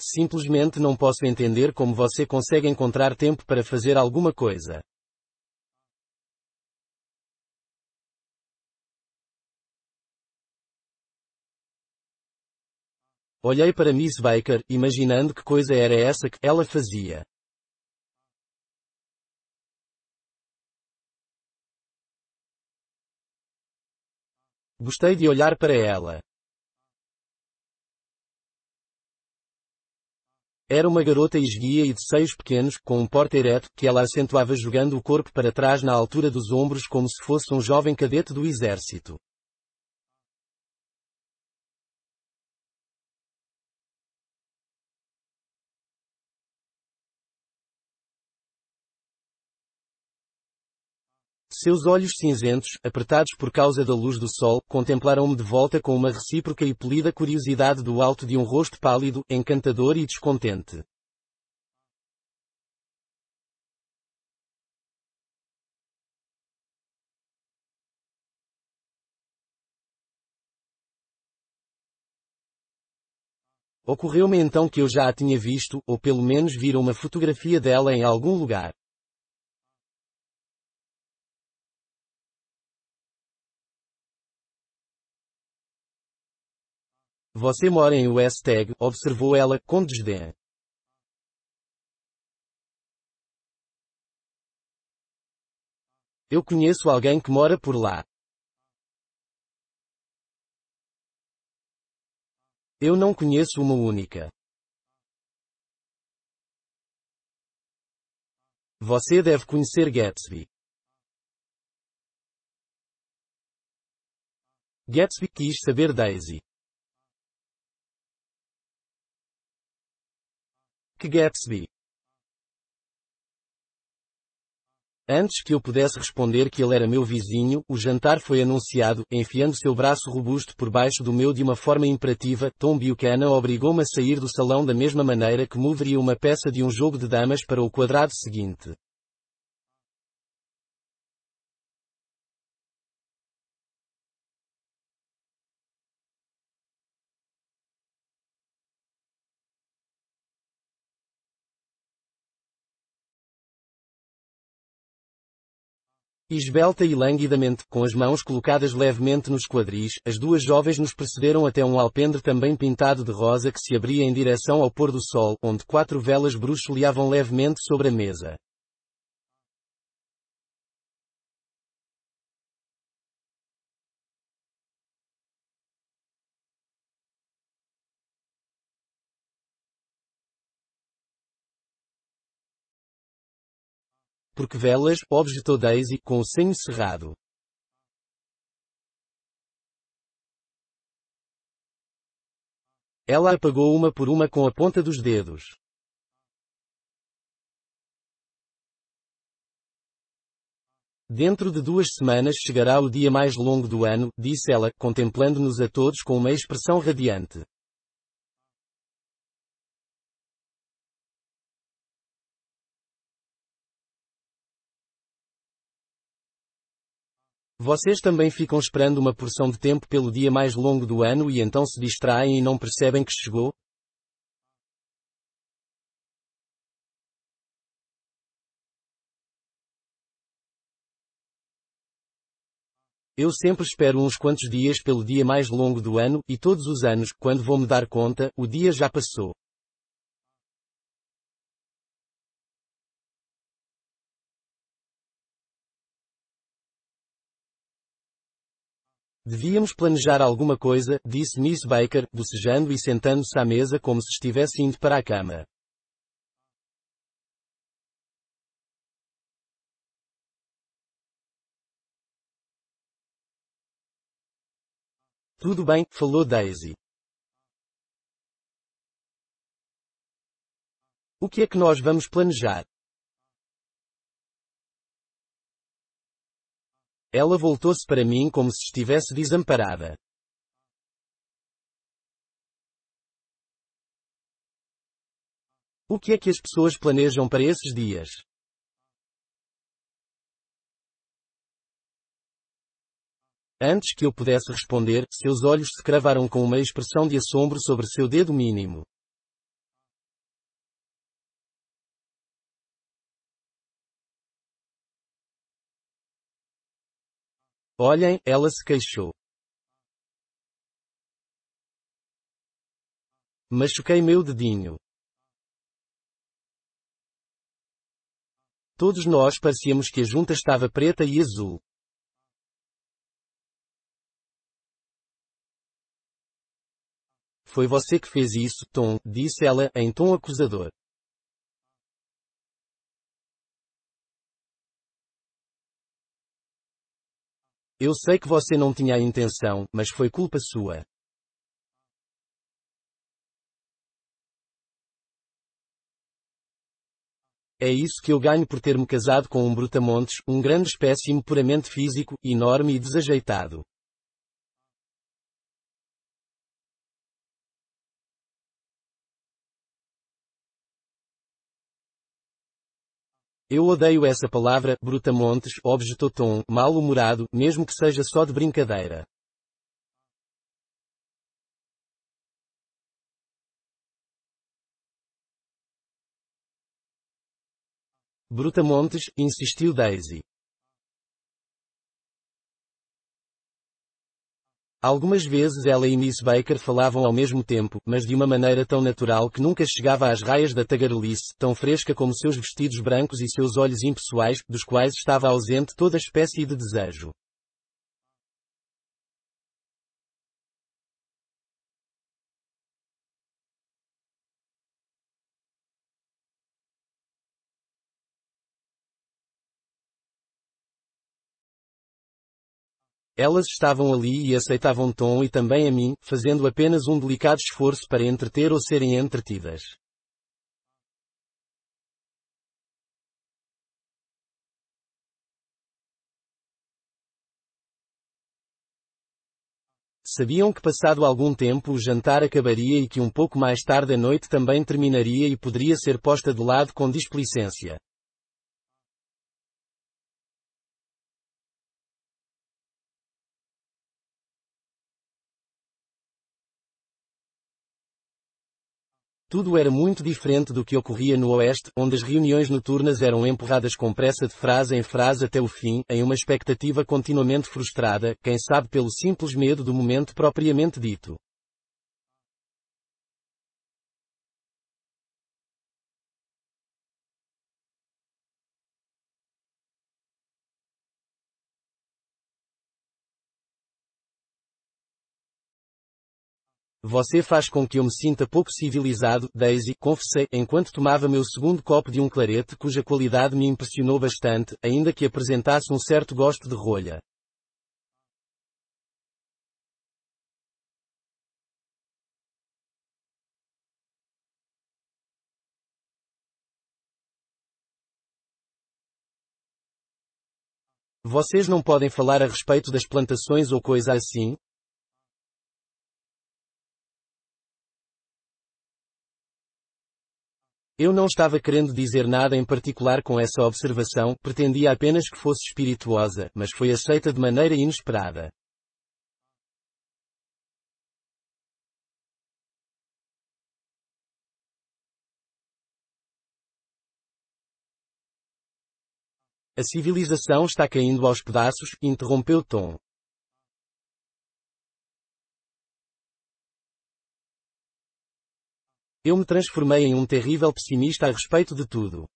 Simplesmente não posso entender como você consegue encontrar tempo para fazer alguma coisa. Olhei para Miss Baker, imaginando que coisa era essa que ela fazia. Gostei de olhar para ela. Era uma garota esguia e de seios pequenos, com um porte ereto, que ela acentuava jogando o corpo para trás na altura dos ombros como se fosse um jovem cadete do exército. Seus olhos cinzentos, apertados por causa da luz do sol, contemplaram-me de volta com uma recíproca e polida curiosidade do alto de um rosto pálido, encantador e descontente. Ocorreu-me então que eu já a tinha visto, ou pelo menos vira uma fotografia dela em algum lugar. Você mora em West Egg, observou ela, com desdém. Eu conheço alguém que mora por lá. Eu não conheço uma única. Você deve conhecer Gatsby. Gatsby quis saber Daisy. Que Gatsby? Antes que eu pudesse responder que ele era meu vizinho, o jantar foi anunciado, enfiando seu braço robusto por baixo do meu de uma forma imperativa, Tom Buchanan obrigou-me a sair do salão da mesma maneira que moveria uma peça de um jogo de damas para o quadrado seguinte. Esbelta e languidamente, com as mãos colocadas levemente nos quadris, as duas jovens nos precederam até um alpendre também pintado de rosa que se abria em direção ao pôr do sol, onde quatro velas bruxuleavam levemente sobre a mesa. Porque velas, objetou Daisy, com o senho cerrado. Ela apagou uma por uma com a ponta dos dedos. Dentro de duas semanas chegará o dia mais longo do ano, disse ela, contemplando-nos a todos com uma expressão radiante. Vocês também ficam esperando uma porção de tempo pelo dia mais longo do ano e então se distraem e não percebem que chegou? Eu sempre espero uns quantos dias pelo dia mais longo do ano, e todos os anos, quando vou me dar conta, o dia já passou. Devíamos planejar alguma coisa, disse Miss Baker, bocejando e sentando-se à mesa como se estivesse indo para a cama. Tudo bem, falou Daisy. O que é que nós vamos planejar? Ela voltou-se para mim como se estivesse desamparada. O que é que as pessoas planejam para esses dias? Antes que eu pudesse responder, seus olhos se cravaram com uma expressão de assombro sobre seu dedo mínimo. Olhem, ela se queixou. Machuquei meu dedinho. Todos nós parecíamos que a junta estava preta e azul. Foi você que fez isso, Tom, disse ela, em tom acusador. Eu sei que você não tinha a intenção, mas foi culpa sua. É isso que eu ganho por ter-me casado com um brutamontes, um grande espécime puramente físico, enorme e desajeitado. Eu odeio essa palavra, brutamontes, objetou Tom, mal-humorado, mesmo que seja só de brincadeira. Brutamontes, insistiu Daisy. Algumas vezes ela e Miss Baker falavam ao mesmo tempo, mas de uma maneira tão natural que nunca chegava às raias da tagarelice, tão fresca como seus vestidos brancos e seus olhos impessoais, dos quais estava ausente toda espécie de desejo. Elas estavam ali e aceitavam Tom e também a mim, fazendo apenas um delicado esforço para entreter ou serem entretidas. Sabiam que passado algum tempo o jantar acabaria e que um pouco mais tarde a noite também terminaria e poderia ser posta de lado com displicência. Tudo era muito diferente do que ocorria no Oeste, onde as reuniões noturnas eram empurradas com pressa de frase em frase até o fim, em uma expectativa continuamente frustrada, quem sabe pelo simples medo do momento propriamente dito. Você faz com que eu me sinta pouco civilizado, Daisy, confessei, enquanto tomava meu segundo copo de um clarete cuja qualidade me impressionou bastante, ainda que apresentasse um certo gosto de rolha. Vocês não podem falar a respeito das plantações ou coisa assim? Eu não estava querendo dizer nada em particular com essa observação, pretendia apenas que fosse espirituosa, mas foi aceita de maneira inesperada. A civilização está caindo aos pedaços, interrompeu Tom. Eu me transformei em um terrível pessimista a respeito de tudo.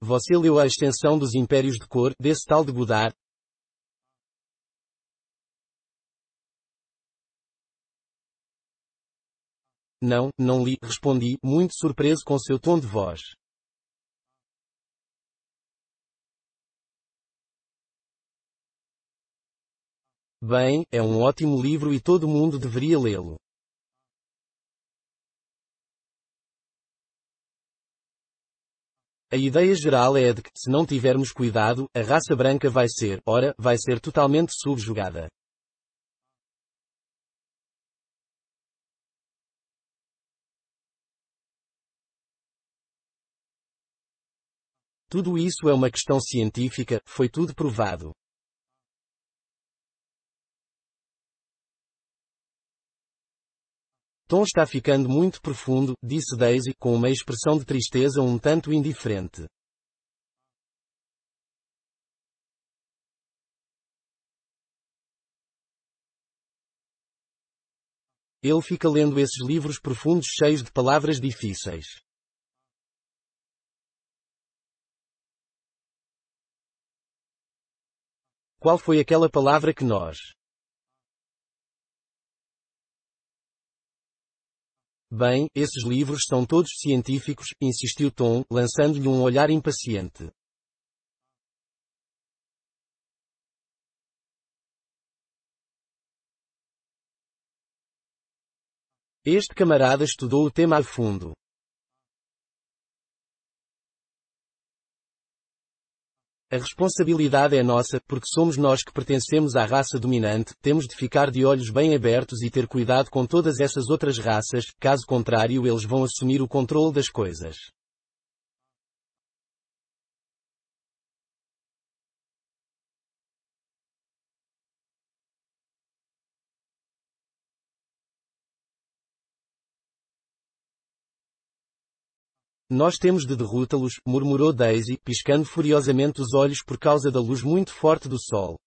Você leu a extensão dos impérios de cor, desse tal de Godard? Não, não li, respondi, muito surpreso com seu tom de voz. Bem, é um ótimo livro e todo mundo deveria lê-lo. A ideia geral é de que, se não tivermos cuidado, a raça branca vai ser, ora, vai ser totalmente subjugada. Tudo isso é uma questão científica, foi tudo provado. Tom está ficando muito profundo, disse Daisy, com uma expressão de tristeza um tanto indiferente. Ele fica lendo esses livros profundos cheios de palavras difíceis. Qual foi aquela palavra que nós Bem, esses livros são todos científicos, insistiu Tom, lançando-lhe um olhar impaciente. Este camarada estudou o tema a fundo. A responsabilidade é nossa, porque somos nós que pertencemos à raça dominante, temos de ficar de olhos bem abertos e ter cuidado com todas essas outras raças, caso contrário eles vão assumir o controle das coisas. Nós temos de derrotá-los, murmurou Daisy, piscando furiosamente os olhos por causa da luz muito forte do sol.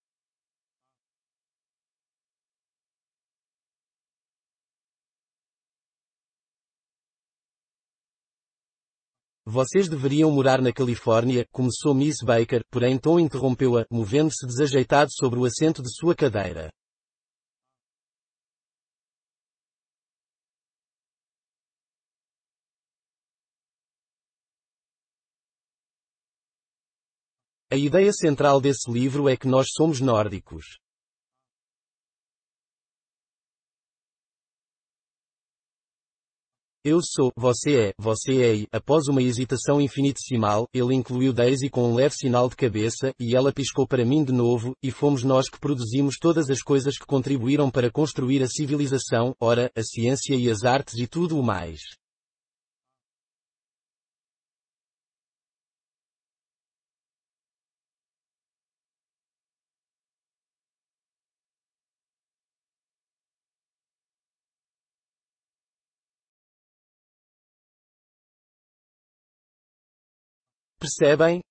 Vocês deveriam morar na Califórnia, começou Miss Baker, porém Tom interrompeu-a, movendo-se desajeitado sobre o assento de sua cadeira. A ideia central desse livro é que nós somos nórdicos. Eu sou, você é, você é e, após uma hesitação infinitesimal, ele incluiu Daisy com um leve sinal de cabeça, e ela piscou para mim de novo, e fomos nós que produzimos todas as coisas que contribuíram para construir a civilização, ora, a ciência e as artes e tudo o mais. Percebem?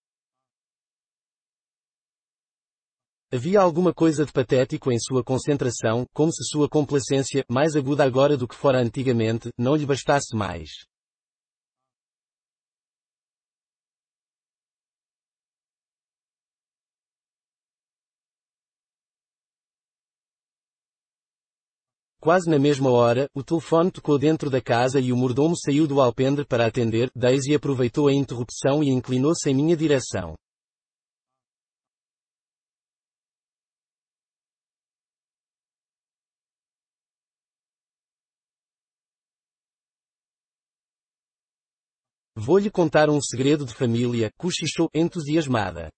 Havia alguma coisa de patético em sua concentração, como se sua complacência, mais aguda agora do que fora antigamente, não lhe bastasse mais. Quase na mesma hora, o telefone tocou dentro da casa e o mordomo saiu do alpendre para atender. Daisy aproveitou a interrupção e inclinou-se em minha direção. Vou-lhe contar um segredo de família, cochichou, entusiasmada.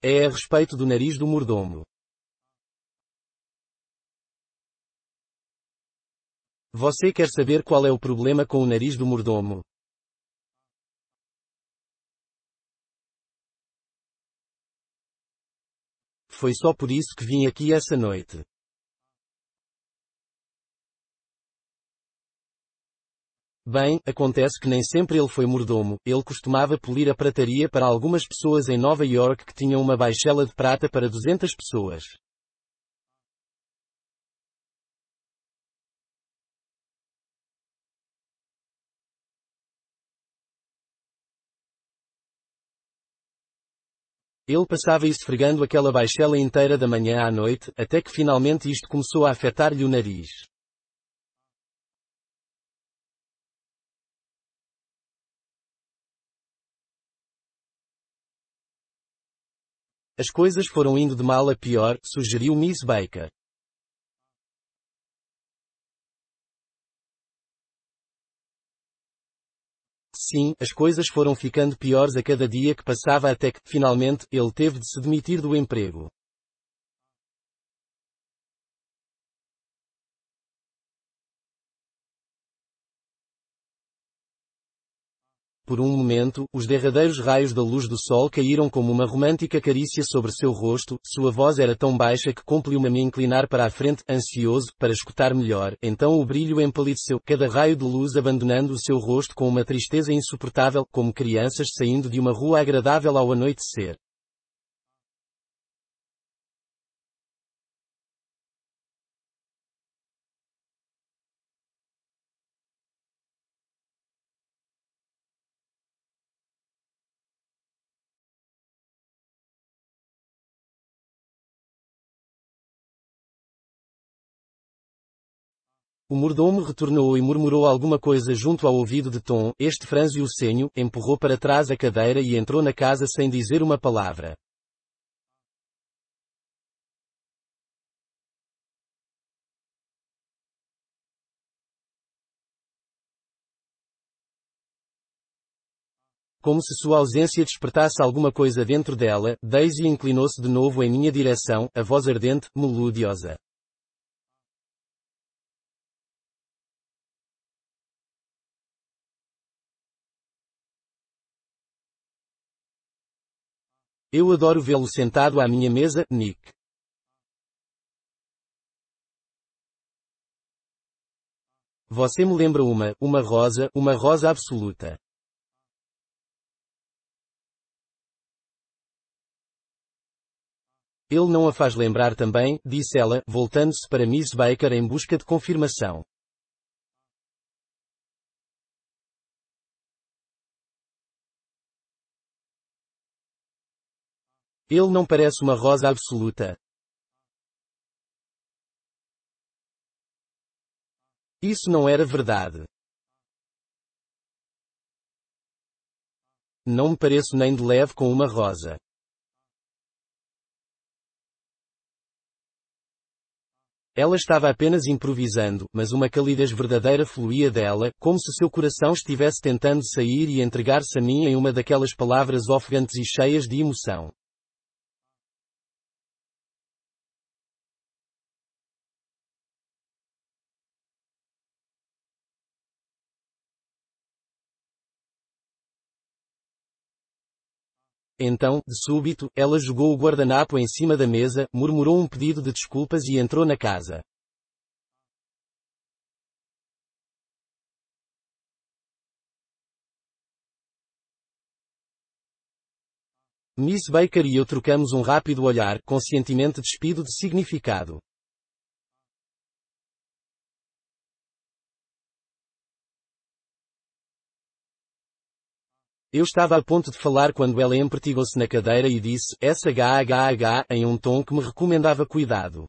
É a respeito do nariz do mordomo. Você quer saber qual é o problema com o nariz do mordomo? Foi só por isso que vim aqui essa noite. Bem, acontece que nem sempre ele foi mordomo, ele costumava polir a prataria para algumas pessoas em Nova York que tinham uma baixela de prata para 200 pessoas. Ele passava esfregando aquela baixela inteira da manhã à noite, até que finalmente isto começou a afetar-lhe o nariz. As coisas foram indo de mal a pior, sugeriu Miss Baker. Sim, as coisas foram ficando piores a cada dia que passava até que, finalmente, ele teve de se demitir do emprego. Por um momento, os derradeiros raios da luz do sol caíram como uma romântica carícia sobre seu rosto, sua voz era tão baixa que compeliu-me a me inclinar para a frente, ansioso, para escutar melhor, então o brilho empalideceu, cada raio de luz abandonando o seu rosto com uma tristeza insuportável, como crianças saindo de uma rua agradável ao anoitecer. O mordomo retornou e murmurou alguma coisa junto ao ouvido de Tom, este franziu o senho, empurrou para trás a cadeira e entrou na casa sem dizer uma palavra. Como se sua ausência despertasse alguma coisa dentro dela, Daisy inclinou-se de novo em minha direção, a voz ardente, melodiosa. Eu adoro vê-lo sentado à minha mesa, Nick. Você me lembra uma, uma rosa, uma rosa absoluta. Ele não a faz lembrar também, disse ela, voltando-se para Miss Baker em busca de confirmação. Ele não parece uma rosa absoluta. Isso não era verdade. Não me pareço nem de leve com uma rosa. Ela estava apenas improvisando, mas uma calidez verdadeira fluía dela, como se seu coração estivesse tentando sair e entregar-se a mim em uma daquelas palavras ofegantes e cheias de emoção. Então, de súbito, ela jogou o guardanapo em cima da mesa, murmurou um pedido de desculpas e entrou na casa. Miss Baker e eu trocamos um rápido olhar, conscientemente despido de significado. Eu estava a ponto de falar quando ela empertigou-se na cadeira e disse, SHHH, em um tom que me recomendava cuidado.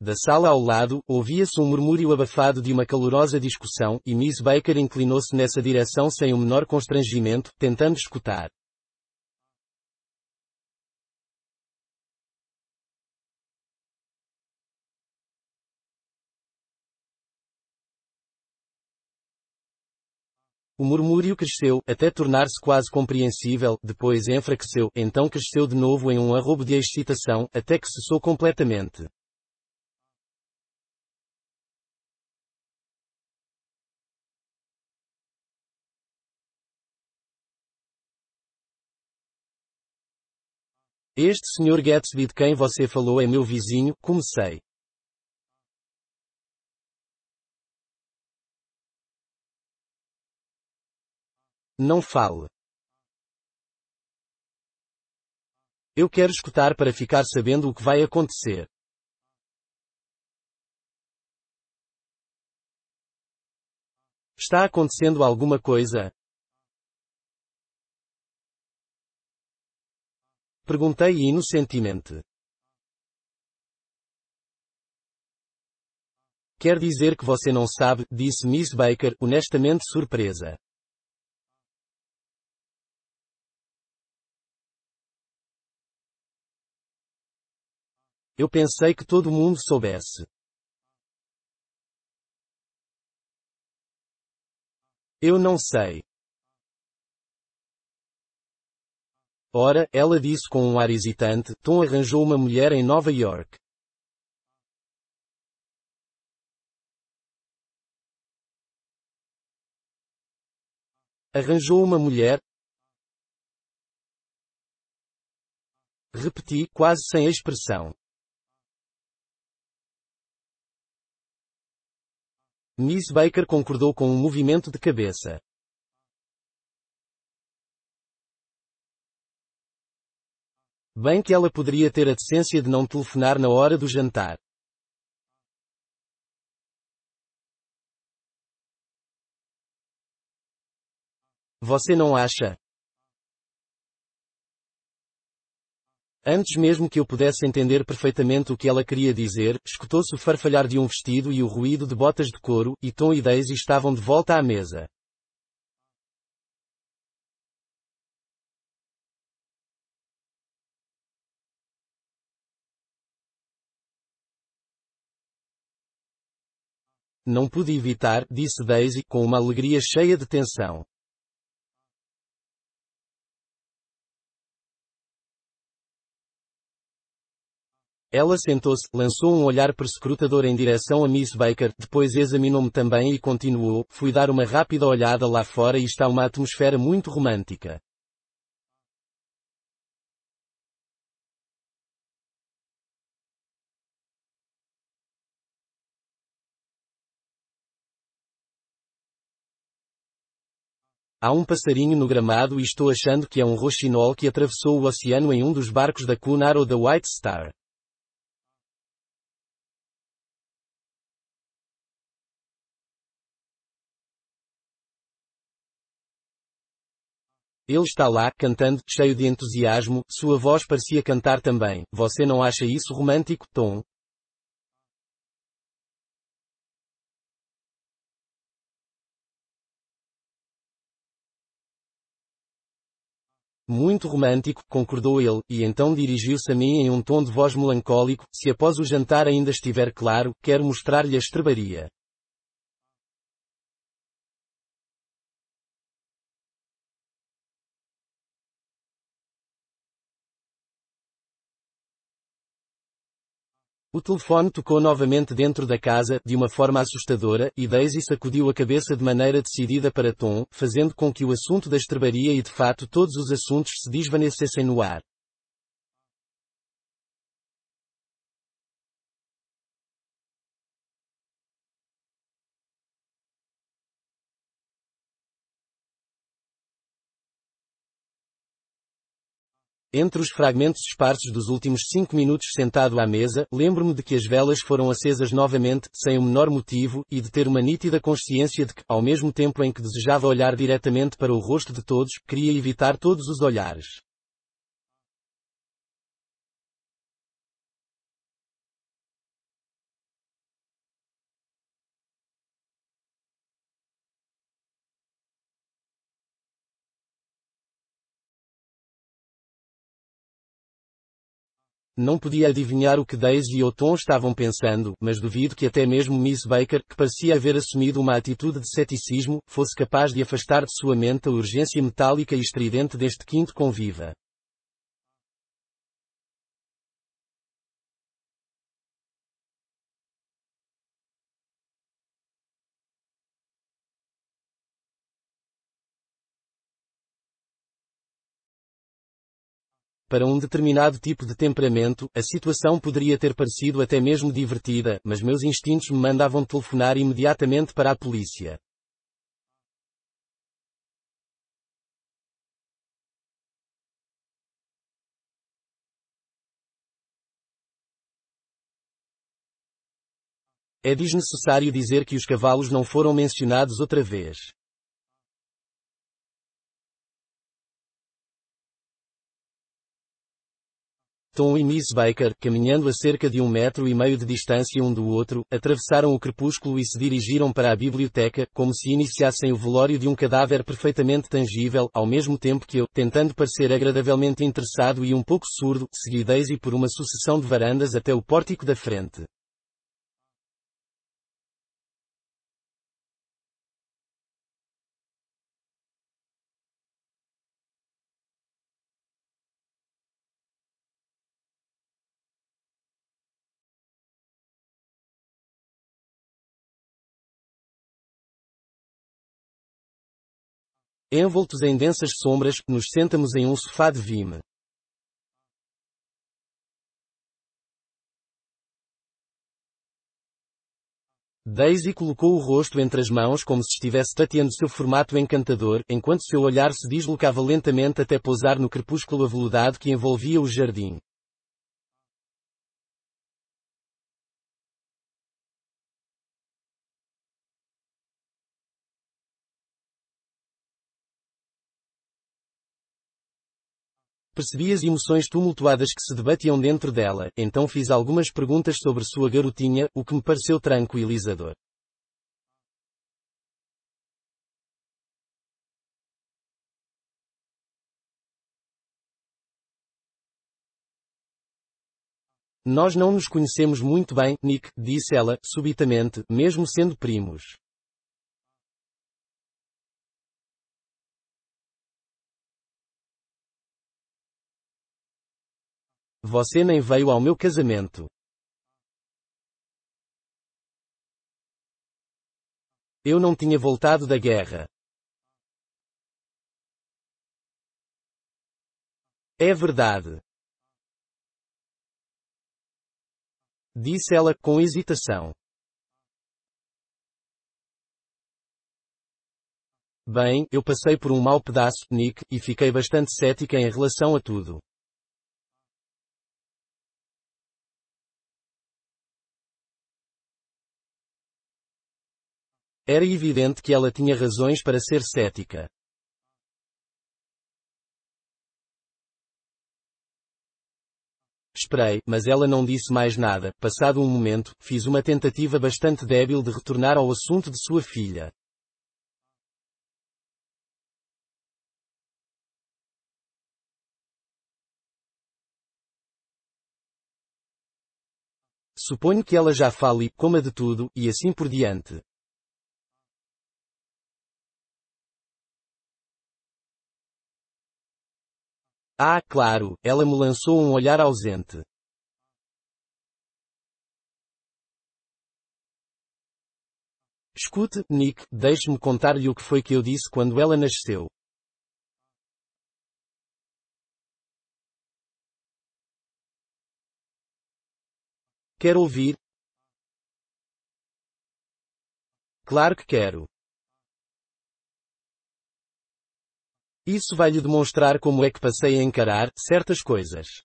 Da sala ao lado, ouvia-se um murmúrio abafado de uma calorosa discussão, e Miss Baker inclinou-se nessa direção sem o menor constrangimento, tentando escutar. O murmúrio cresceu, até tornar-se quase compreensível, depois enfraqueceu, então cresceu de novo em um arrobo de excitação, até que cessou completamente. Este Sr. Gatsby de quem você falou é meu vizinho, comecei. Não fale. Eu quero escutar para ficar sabendo o que vai acontecer. Está acontecendo alguma coisa? Perguntei inocentemente. Quer dizer que você não sabe, disse Miss Baker, honestamente surpresa. Eu pensei que todo mundo soubesse. Eu não sei. Ora, ela disse com um ar hesitante, Tom arranjou uma mulher em Nova York. Arranjou uma mulher? Repeti, quase sem expressão. Miss Baker concordou com um movimento de cabeça. Bem que ela poderia ter a decência de não telefonar na hora do jantar. Você não acha? Antes mesmo que eu pudesse entender perfeitamente o que ela queria dizer, escutou-se o farfalhar de um vestido e o ruído de botas de couro, e Tom e Daisy estavam de volta à mesa. Não pude evitar, disse Daisy, com uma alegria cheia de tensão. Ela sentou-se, lançou um olhar perscrutador em direção a Miss Baker, depois examinou-me também e continuou, fui dar uma rápida olhada lá fora e está uma atmosfera muito romântica. Há um passarinho no gramado e estou achando que é um roxinol que atravessou o oceano em um dos barcos da Cunard ou da White Star. Ele está lá, cantando, cheio de entusiasmo, sua voz parecia cantar também. Você não acha isso romântico, Tom? Muito romântico, concordou ele, e então dirigiu-se a mim em um tom de voz melancólico, se após o jantar ainda estiver claro, quero mostrar-lhe a estrebaria. O telefone tocou novamente dentro da casa, de uma forma assustadora, e Daisy sacudiu a cabeça de maneira decidida para Tom, fazendo com que o assunto da estrebaria e de fato todos os assuntos se desvanecessem no ar. Entre os fragmentos esparsos dos últimos cinco minutos sentado à mesa, lembro-me de que as velas foram acesas novamente, sem o menor motivo, e de ter uma nítida consciência de que, ao mesmo tempo em que desejava olhar diretamente para o rosto de todos, queria evitar todos os olhares. Não podia adivinhar o que Daisy ou Tom estavam pensando, mas duvido que até mesmo Miss Baker, que parecia haver assumido uma atitude de ceticismo, fosse capaz de afastar de sua mente a urgência metálica e estridente deste quinto conviva. Para um determinado tipo de temperamento, a situação poderia ter parecido até mesmo divertida, mas meus instintos me mandavam telefonar imediatamente para a polícia. É desnecessário dizer que os cavalos não foram mencionados outra vez. Tom e Miss Baker, caminhando a cerca de um metro e meio de distância um do outro, atravessaram o crepúsculo e se dirigiram para a biblioteca, como se iniciassem o velório de um cadáver perfeitamente tangível, ao mesmo tempo que eu, tentando parecer agradavelmente interessado e um pouco surdo, segui Daisy por uma sucessão de varandas até o pórtico da frente. Envoltos em densas sombras, nos sentamos em um sofá de vime. Daisy colocou o rosto entre as mãos como se estivesse tateando seu formato encantador, enquanto seu olhar se deslocava lentamente até pousar no crepúsculo aveludado que envolvia o jardim. Percebi as emoções tumultuadas que se debatiam dentro dela, então fiz algumas perguntas sobre sua garotinha, o que me pareceu tranquilizador. Nós não nos conhecemos muito bem, Nick, disse ela, subitamente, mesmo sendo primos. Você nem veio ao meu casamento. Eu não tinha voltado da guerra. É verdade. Disse ela, com hesitação. Bem, eu passei por um mau pedaço, Nick, e fiquei bastante cética em relação a tudo. Era evidente que ela tinha razões para ser cética. Esperei, mas ela não disse mais nada. Passado um momento, fiz uma tentativa bastante débil de retornar ao assunto de sua filha. Suponho que ela já fale, coma de tudo, e assim por diante. Ah, claro, ela me lançou um olhar ausente. Escute, Nick, deixe-me contar-lhe o que foi que eu disse quando ela nasceu. Quer ouvir? Claro que quero. Isso vai lhe demonstrar como é que passei a encarar certas coisas.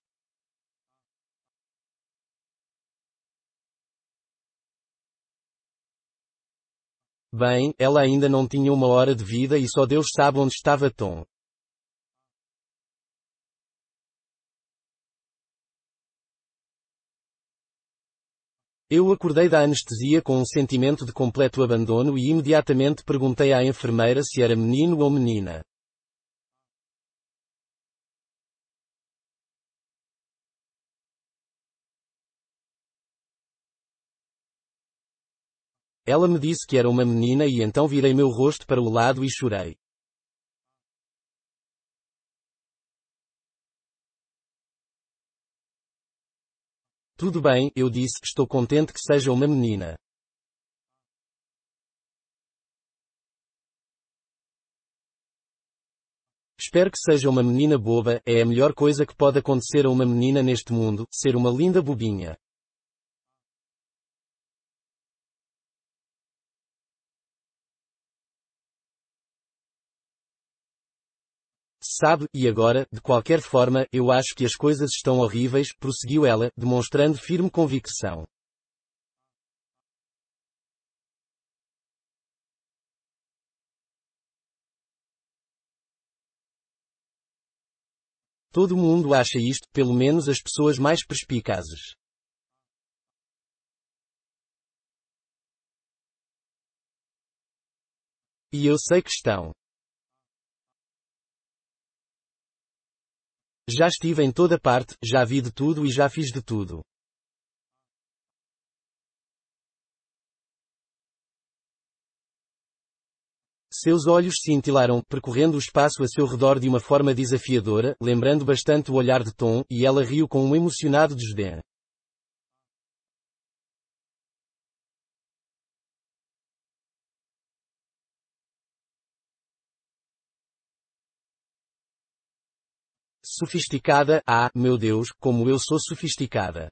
Bem, ela ainda não tinha uma hora de vida e só Deus sabe onde estava Tom. Eu acordei da anestesia com um sentimento de completo abandono e imediatamente perguntei à enfermeira se era menino ou menina. Ela me disse que era uma menina e então virei meu rosto para o lado e chorei. Tudo bem, eu disse, estou contente que seja uma menina. Espero que seja uma menina boba, é a melhor coisa que pode acontecer a uma menina neste mundo, ser uma linda bobinha. Sabe, e agora, de qualquer forma, eu acho que as coisas estão horríveis, prosseguiu ela, demonstrando firme convicção. Todo mundo acha isto, pelo menos as pessoas mais perspicazes. E eu sei que estão. Já estive em toda parte, já vi de tudo e já fiz de tudo. Seus olhos cintilaram, percorrendo o espaço a seu redor de uma forma desafiadora, lembrando bastante o olhar de Tom, e ela riu com um emocionado desdém. Sofisticada, ah, meu Deus, como eu sou sofisticada.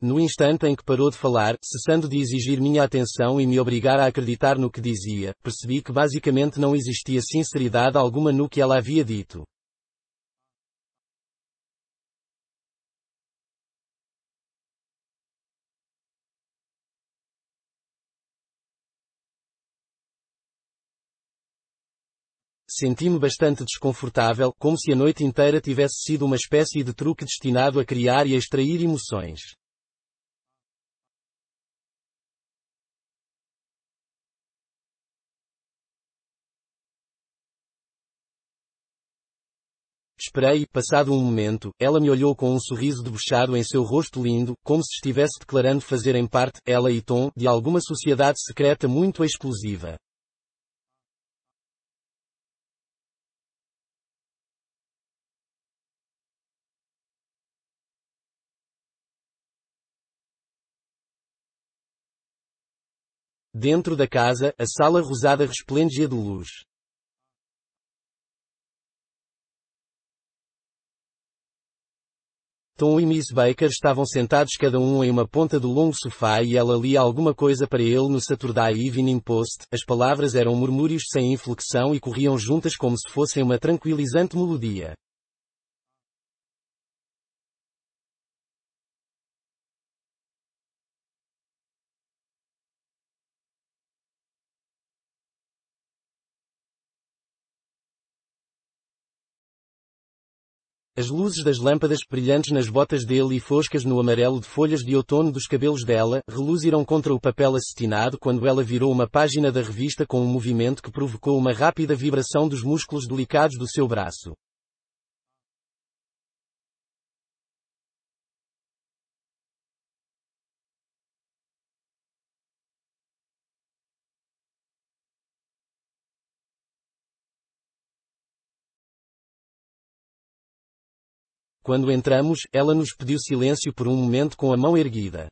No instante em que parou de falar, cessando de exigir minha atenção e me obrigar a acreditar no que dizia, percebi que basicamente não existia sinceridade alguma no que ela havia dito. Senti-me bastante desconfortável, como se a noite inteira tivesse sido uma espécie de truque destinado a criar e a extrair emoções. Esperei, passado um momento, ela me olhou com um sorriso debochado em seu rosto lindo, como se estivesse declarando fazerem parte, ela e Tom, de alguma sociedade secreta muito exclusiva. Dentro da casa, a sala rosada resplendia de luz. Tom e Miss Baker estavam sentados cada um em uma ponta do longo sofá e ela lia alguma coisa para ele no Saturday Evening Post. As palavras eram murmúrios sem inflexão e corriam juntas como se fossem uma tranquilizante melodia. As luzes das lâmpadas brilhantes nas botas dele e foscas no amarelo de folhas de outono dos cabelos dela, reluziram contra o papel acetinado quando ela virou uma página da revista com um movimento que provocou uma rápida vibração dos músculos delicados do seu braço. Quando entramos, ela nos pediu silêncio por um momento com a mão erguida.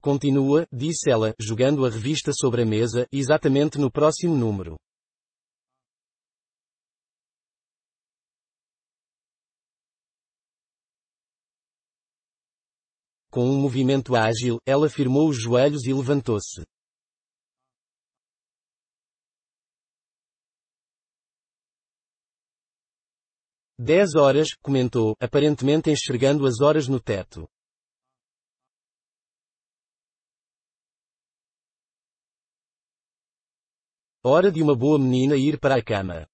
Continua, disse ela, jogando a revista sobre a mesa, exatamente no próximo número. Com um movimento ágil, ela firmou os joelhos e levantou-se. Dez horas, comentou, aparentemente enxergando as horas no teto. Hora de uma boa menina ir para a cama.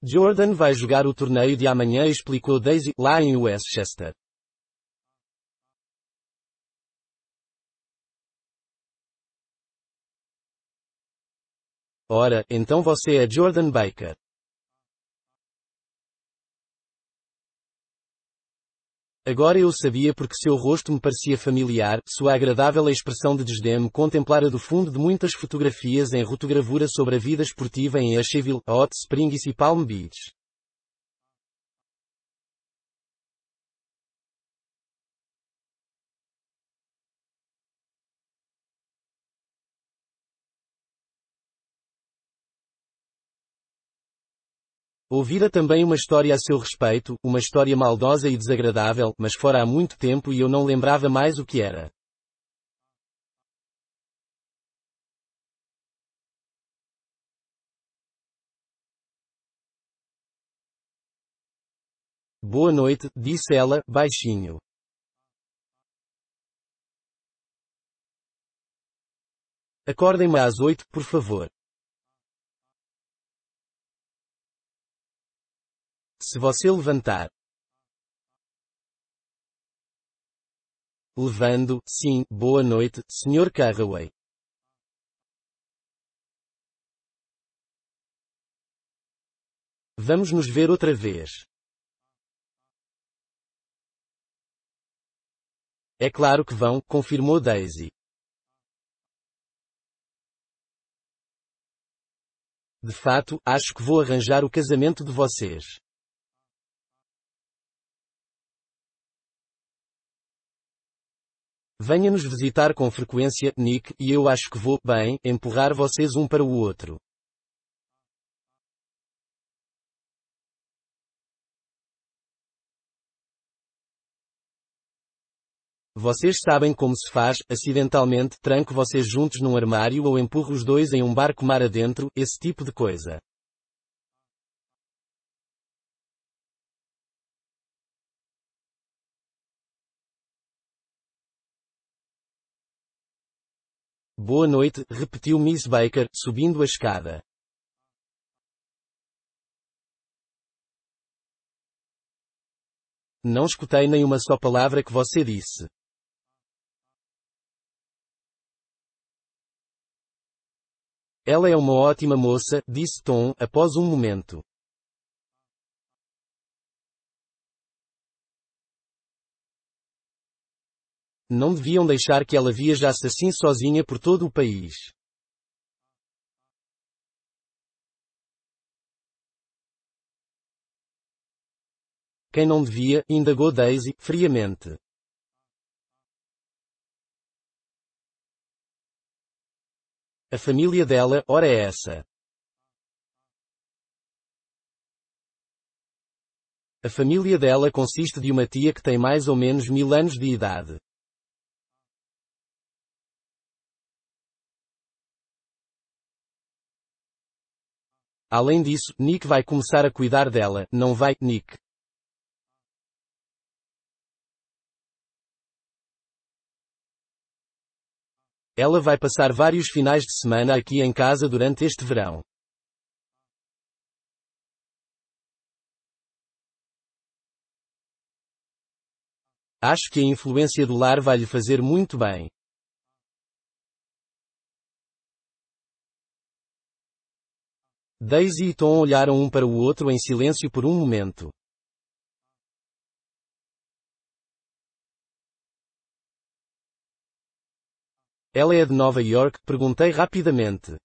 Jordan vai jogar o torneio de amanhã explicou Daisy, lá em Westchester. Ora, então você é Jordan Baker. Agora eu sabia porque seu rosto me parecia familiar, sua agradável expressão de desdém me contemplara do fundo de muitas fotografias em rotogravura sobre a vida esportiva em Asheville, Hot Springs e Palm Beach. Ouvira também uma história a seu respeito, uma história maldosa e desagradável, mas fora há muito tempo e eu não lembrava mais o que era. Boa noite, disse ela, baixinho. Acordem-me às oito, por favor. Se você levantar. Levando, sim, boa noite, Sr. Carraway. Vamos nos ver outra vez. É claro que vão, confirmou Daisy. De fato, acho que vou arranjar o casamento de vocês. Venha nos visitar com frequência, Nick, e eu acho que vou, bem, empurrar vocês um para o outro. Vocês sabem como se faz, acidentalmente, tranco vocês juntos num armário ou empurro os dois em um barco mar adentro, esse tipo de coisa. Boa noite, repetiu Miss Baker, subindo a escada. Não escutei nem uma só palavra que você disse. Ela é uma ótima moça, disse Tom, após um momento. Não deviam deixar que ela viajasse assim sozinha por todo o país. Quem não devia, indagou Daisy, friamente. A família dela, ora é essa. A família dela consiste de uma tia que tem mais ou menos mil anos de idade. Além disso, Nick vai começar a cuidar dela, não vai, Nick? Ela vai passar vários finais de semana aqui em casa durante este verão. Acho que a influência do lar vai lhe fazer muito bem. Daisy e Tom olharam um para o outro em silêncio por um momento. Ela é de Nova York? Perguntei rapidamente.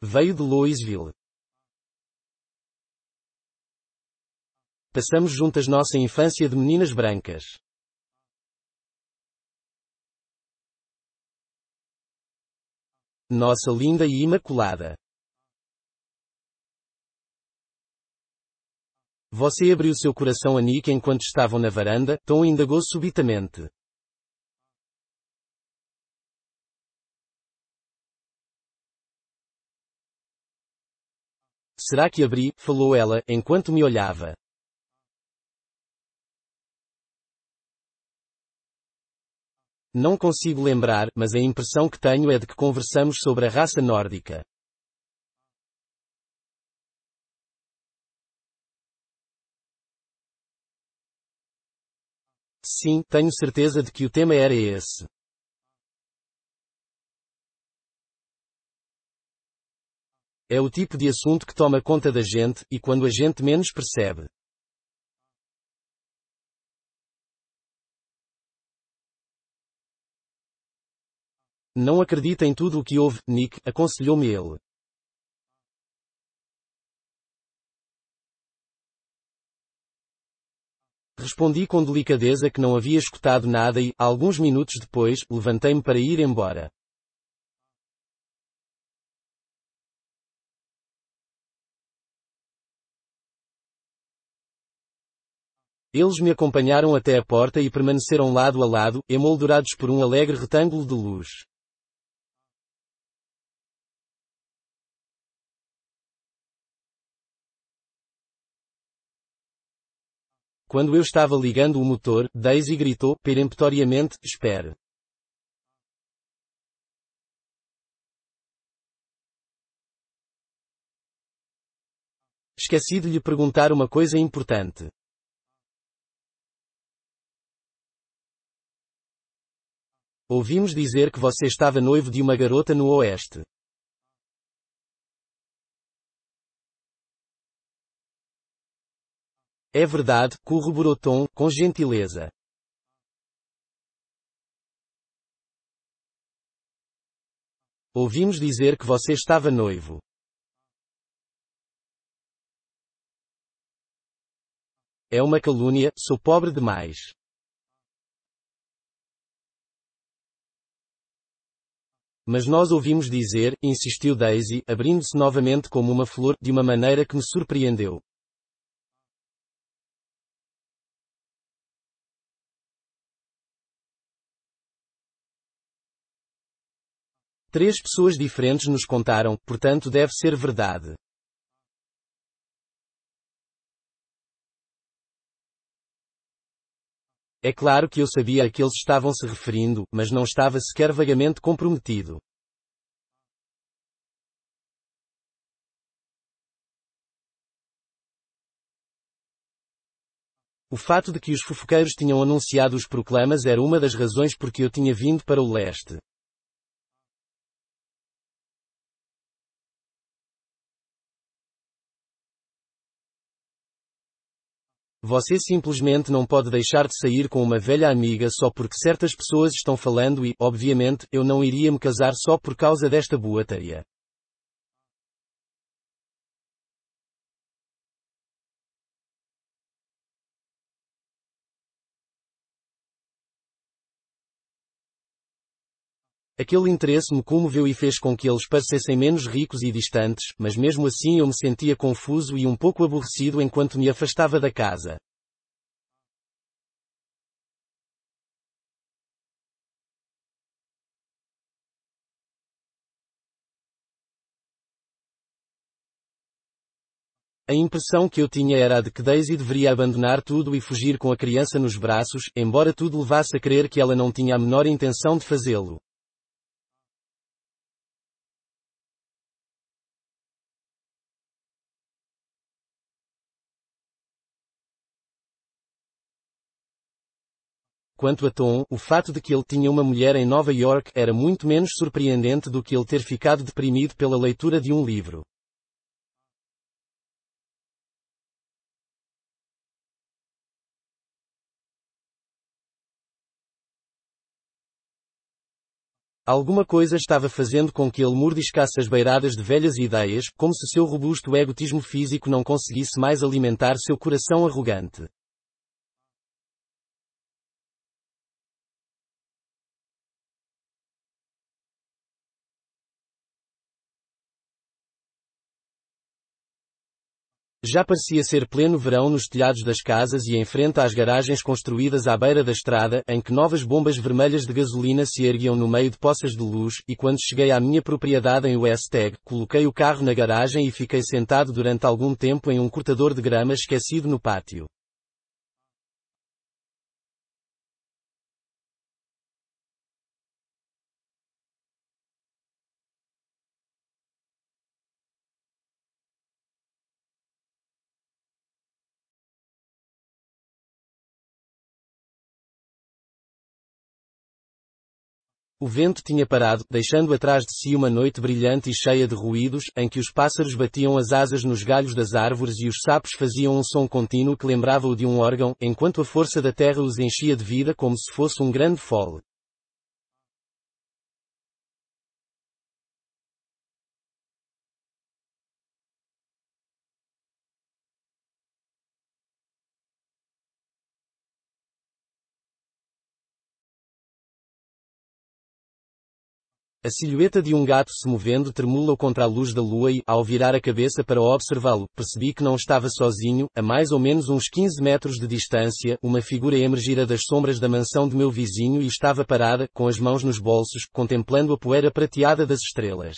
Veio de Louisville. Passamos juntas nossa infância de meninas brancas. Nossa linda e imaculada. Você abriu seu coração a Nick enquanto estavam na varanda, Tom indagou subitamente. Será que abri? falou ela, enquanto me olhava. Não consigo lembrar, mas a impressão que tenho é de que conversamos sobre a raça nórdica. Sim, tenho certeza de que o tema era esse. É o tipo de assunto que toma conta da gente, e quando a gente menos percebe. Não acredita em tudo o que houve, Nick, aconselhou-me ele. Respondi com delicadeza que não havia escutado nada e, alguns minutos depois, levantei-me para ir embora. Eles me acompanharam até a porta e permaneceram lado a lado, emoldurados por um alegre retângulo de luz. Quando eu estava ligando o motor, Daisy gritou, peremptoriamente, espere. Esqueci de lhe perguntar uma coisa importante. Ouvimos dizer que você estava noivo de uma garota no Oeste. É verdade, corroborou Tom, com gentileza. Ouvimos dizer que você estava noivo. É uma calúnia, sou pobre demais. Mas nós ouvimos dizer, insistiu Daisy, abrindo-se novamente como uma flor, de uma maneira que me surpreendeu. Três pessoas diferentes nos contaram, portanto deve ser verdade. É claro que eu sabia a que eles estavam se referindo, mas não estava sequer vagamente comprometido. O fato de que os fofoqueiros tinham anunciado os proclamas era uma das razões por que eu tinha vindo para o leste. Você simplesmente não pode deixar de sair com uma velha amiga só porque certas pessoas estão falando e, obviamente, eu não iria me casar só por causa desta boataria. Aquele interesse me comoveu e fez com que eles parecessem menos ricos e distantes, mas mesmo assim eu me sentia confuso e um pouco aborrecido enquanto me afastava da casa. A impressão que eu tinha era a de que Daisy deveria abandonar tudo e fugir com a criança nos braços, embora tudo levasse a crer que ela não tinha a menor intenção de fazê-lo. Quanto a Tom, o fato de que ele tinha uma mulher em Nova York era muito menos surpreendente do que ele ter ficado deprimido pela leitura de um livro. Alguma coisa estava fazendo com que ele mordiscasse as beiradas de velhas ideias, como se seu robusto egotismo físico não conseguisse mais alimentar seu coração arrogante. Já parecia ser pleno verão nos telhados das casas e em frente às garagens construídas à beira da estrada, em que novas bombas vermelhas de gasolina se erguiam no meio de poças de luz, e quando cheguei à minha propriedade em West Egg, coloquei o carro na garagem e fiquei sentado durante algum tempo em um cortador de grama esquecido no pátio. O vento tinha parado, deixando atrás de si uma noite brilhante e cheia de ruídos, em que os pássaros batiam as asas nos galhos das árvores e os sapos faziam um som contínuo que lembrava o de um órgão, enquanto a força da terra os enchia de vida como se fosse um grande fole. A silhueta de um gato se movendo tremula contra a luz da lua e, ao virar a cabeça para observá-lo, percebi que não estava sozinho, a mais ou menos uns 15 metros de distância, uma figura emergira das sombras da mansão de meu vizinho e estava parada, com as mãos nos bolsos, contemplando a poeira prateada das estrelas.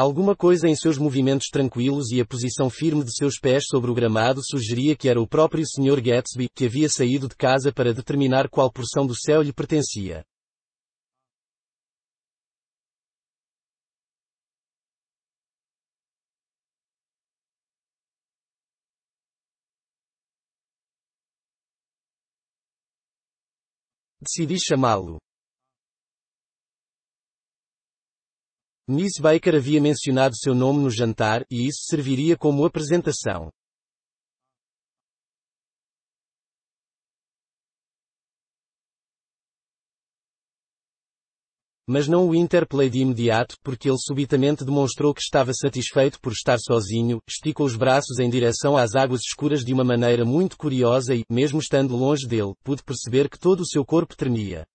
Alguma coisa em seus movimentos tranquilos e a posição firme de seus pés sobre o gramado sugeria que era o próprio Sr. Gatsby que havia saído de casa para determinar qual porção do céu lhe pertencia. Decidi chamá-lo. Miss Baker havia mencionado seu nome no jantar, e isso serviria como apresentação. Mas não o interpelei de imediato, porque ele subitamente demonstrou que estava satisfeito por estar sozinho, esticou os braços em direção às águas escuras de uma maneira muito curiosa e, mesmo estando longe dele, pude perceber que todo o seu corpo tremia.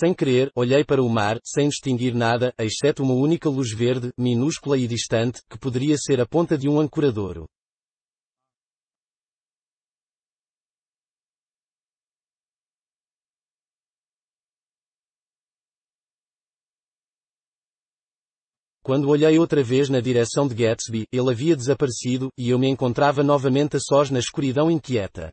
Sem querer, olhei para o mar, sem distinguir nada, exceto uma única luz verde, minúscula e distante, que poderia ser a ponta de um ancoradouro. Quando olhei outra vez na direção de Gatsby, ele havia desaparecido, e eu me encontrava novamente a sós na escuridão inquieta.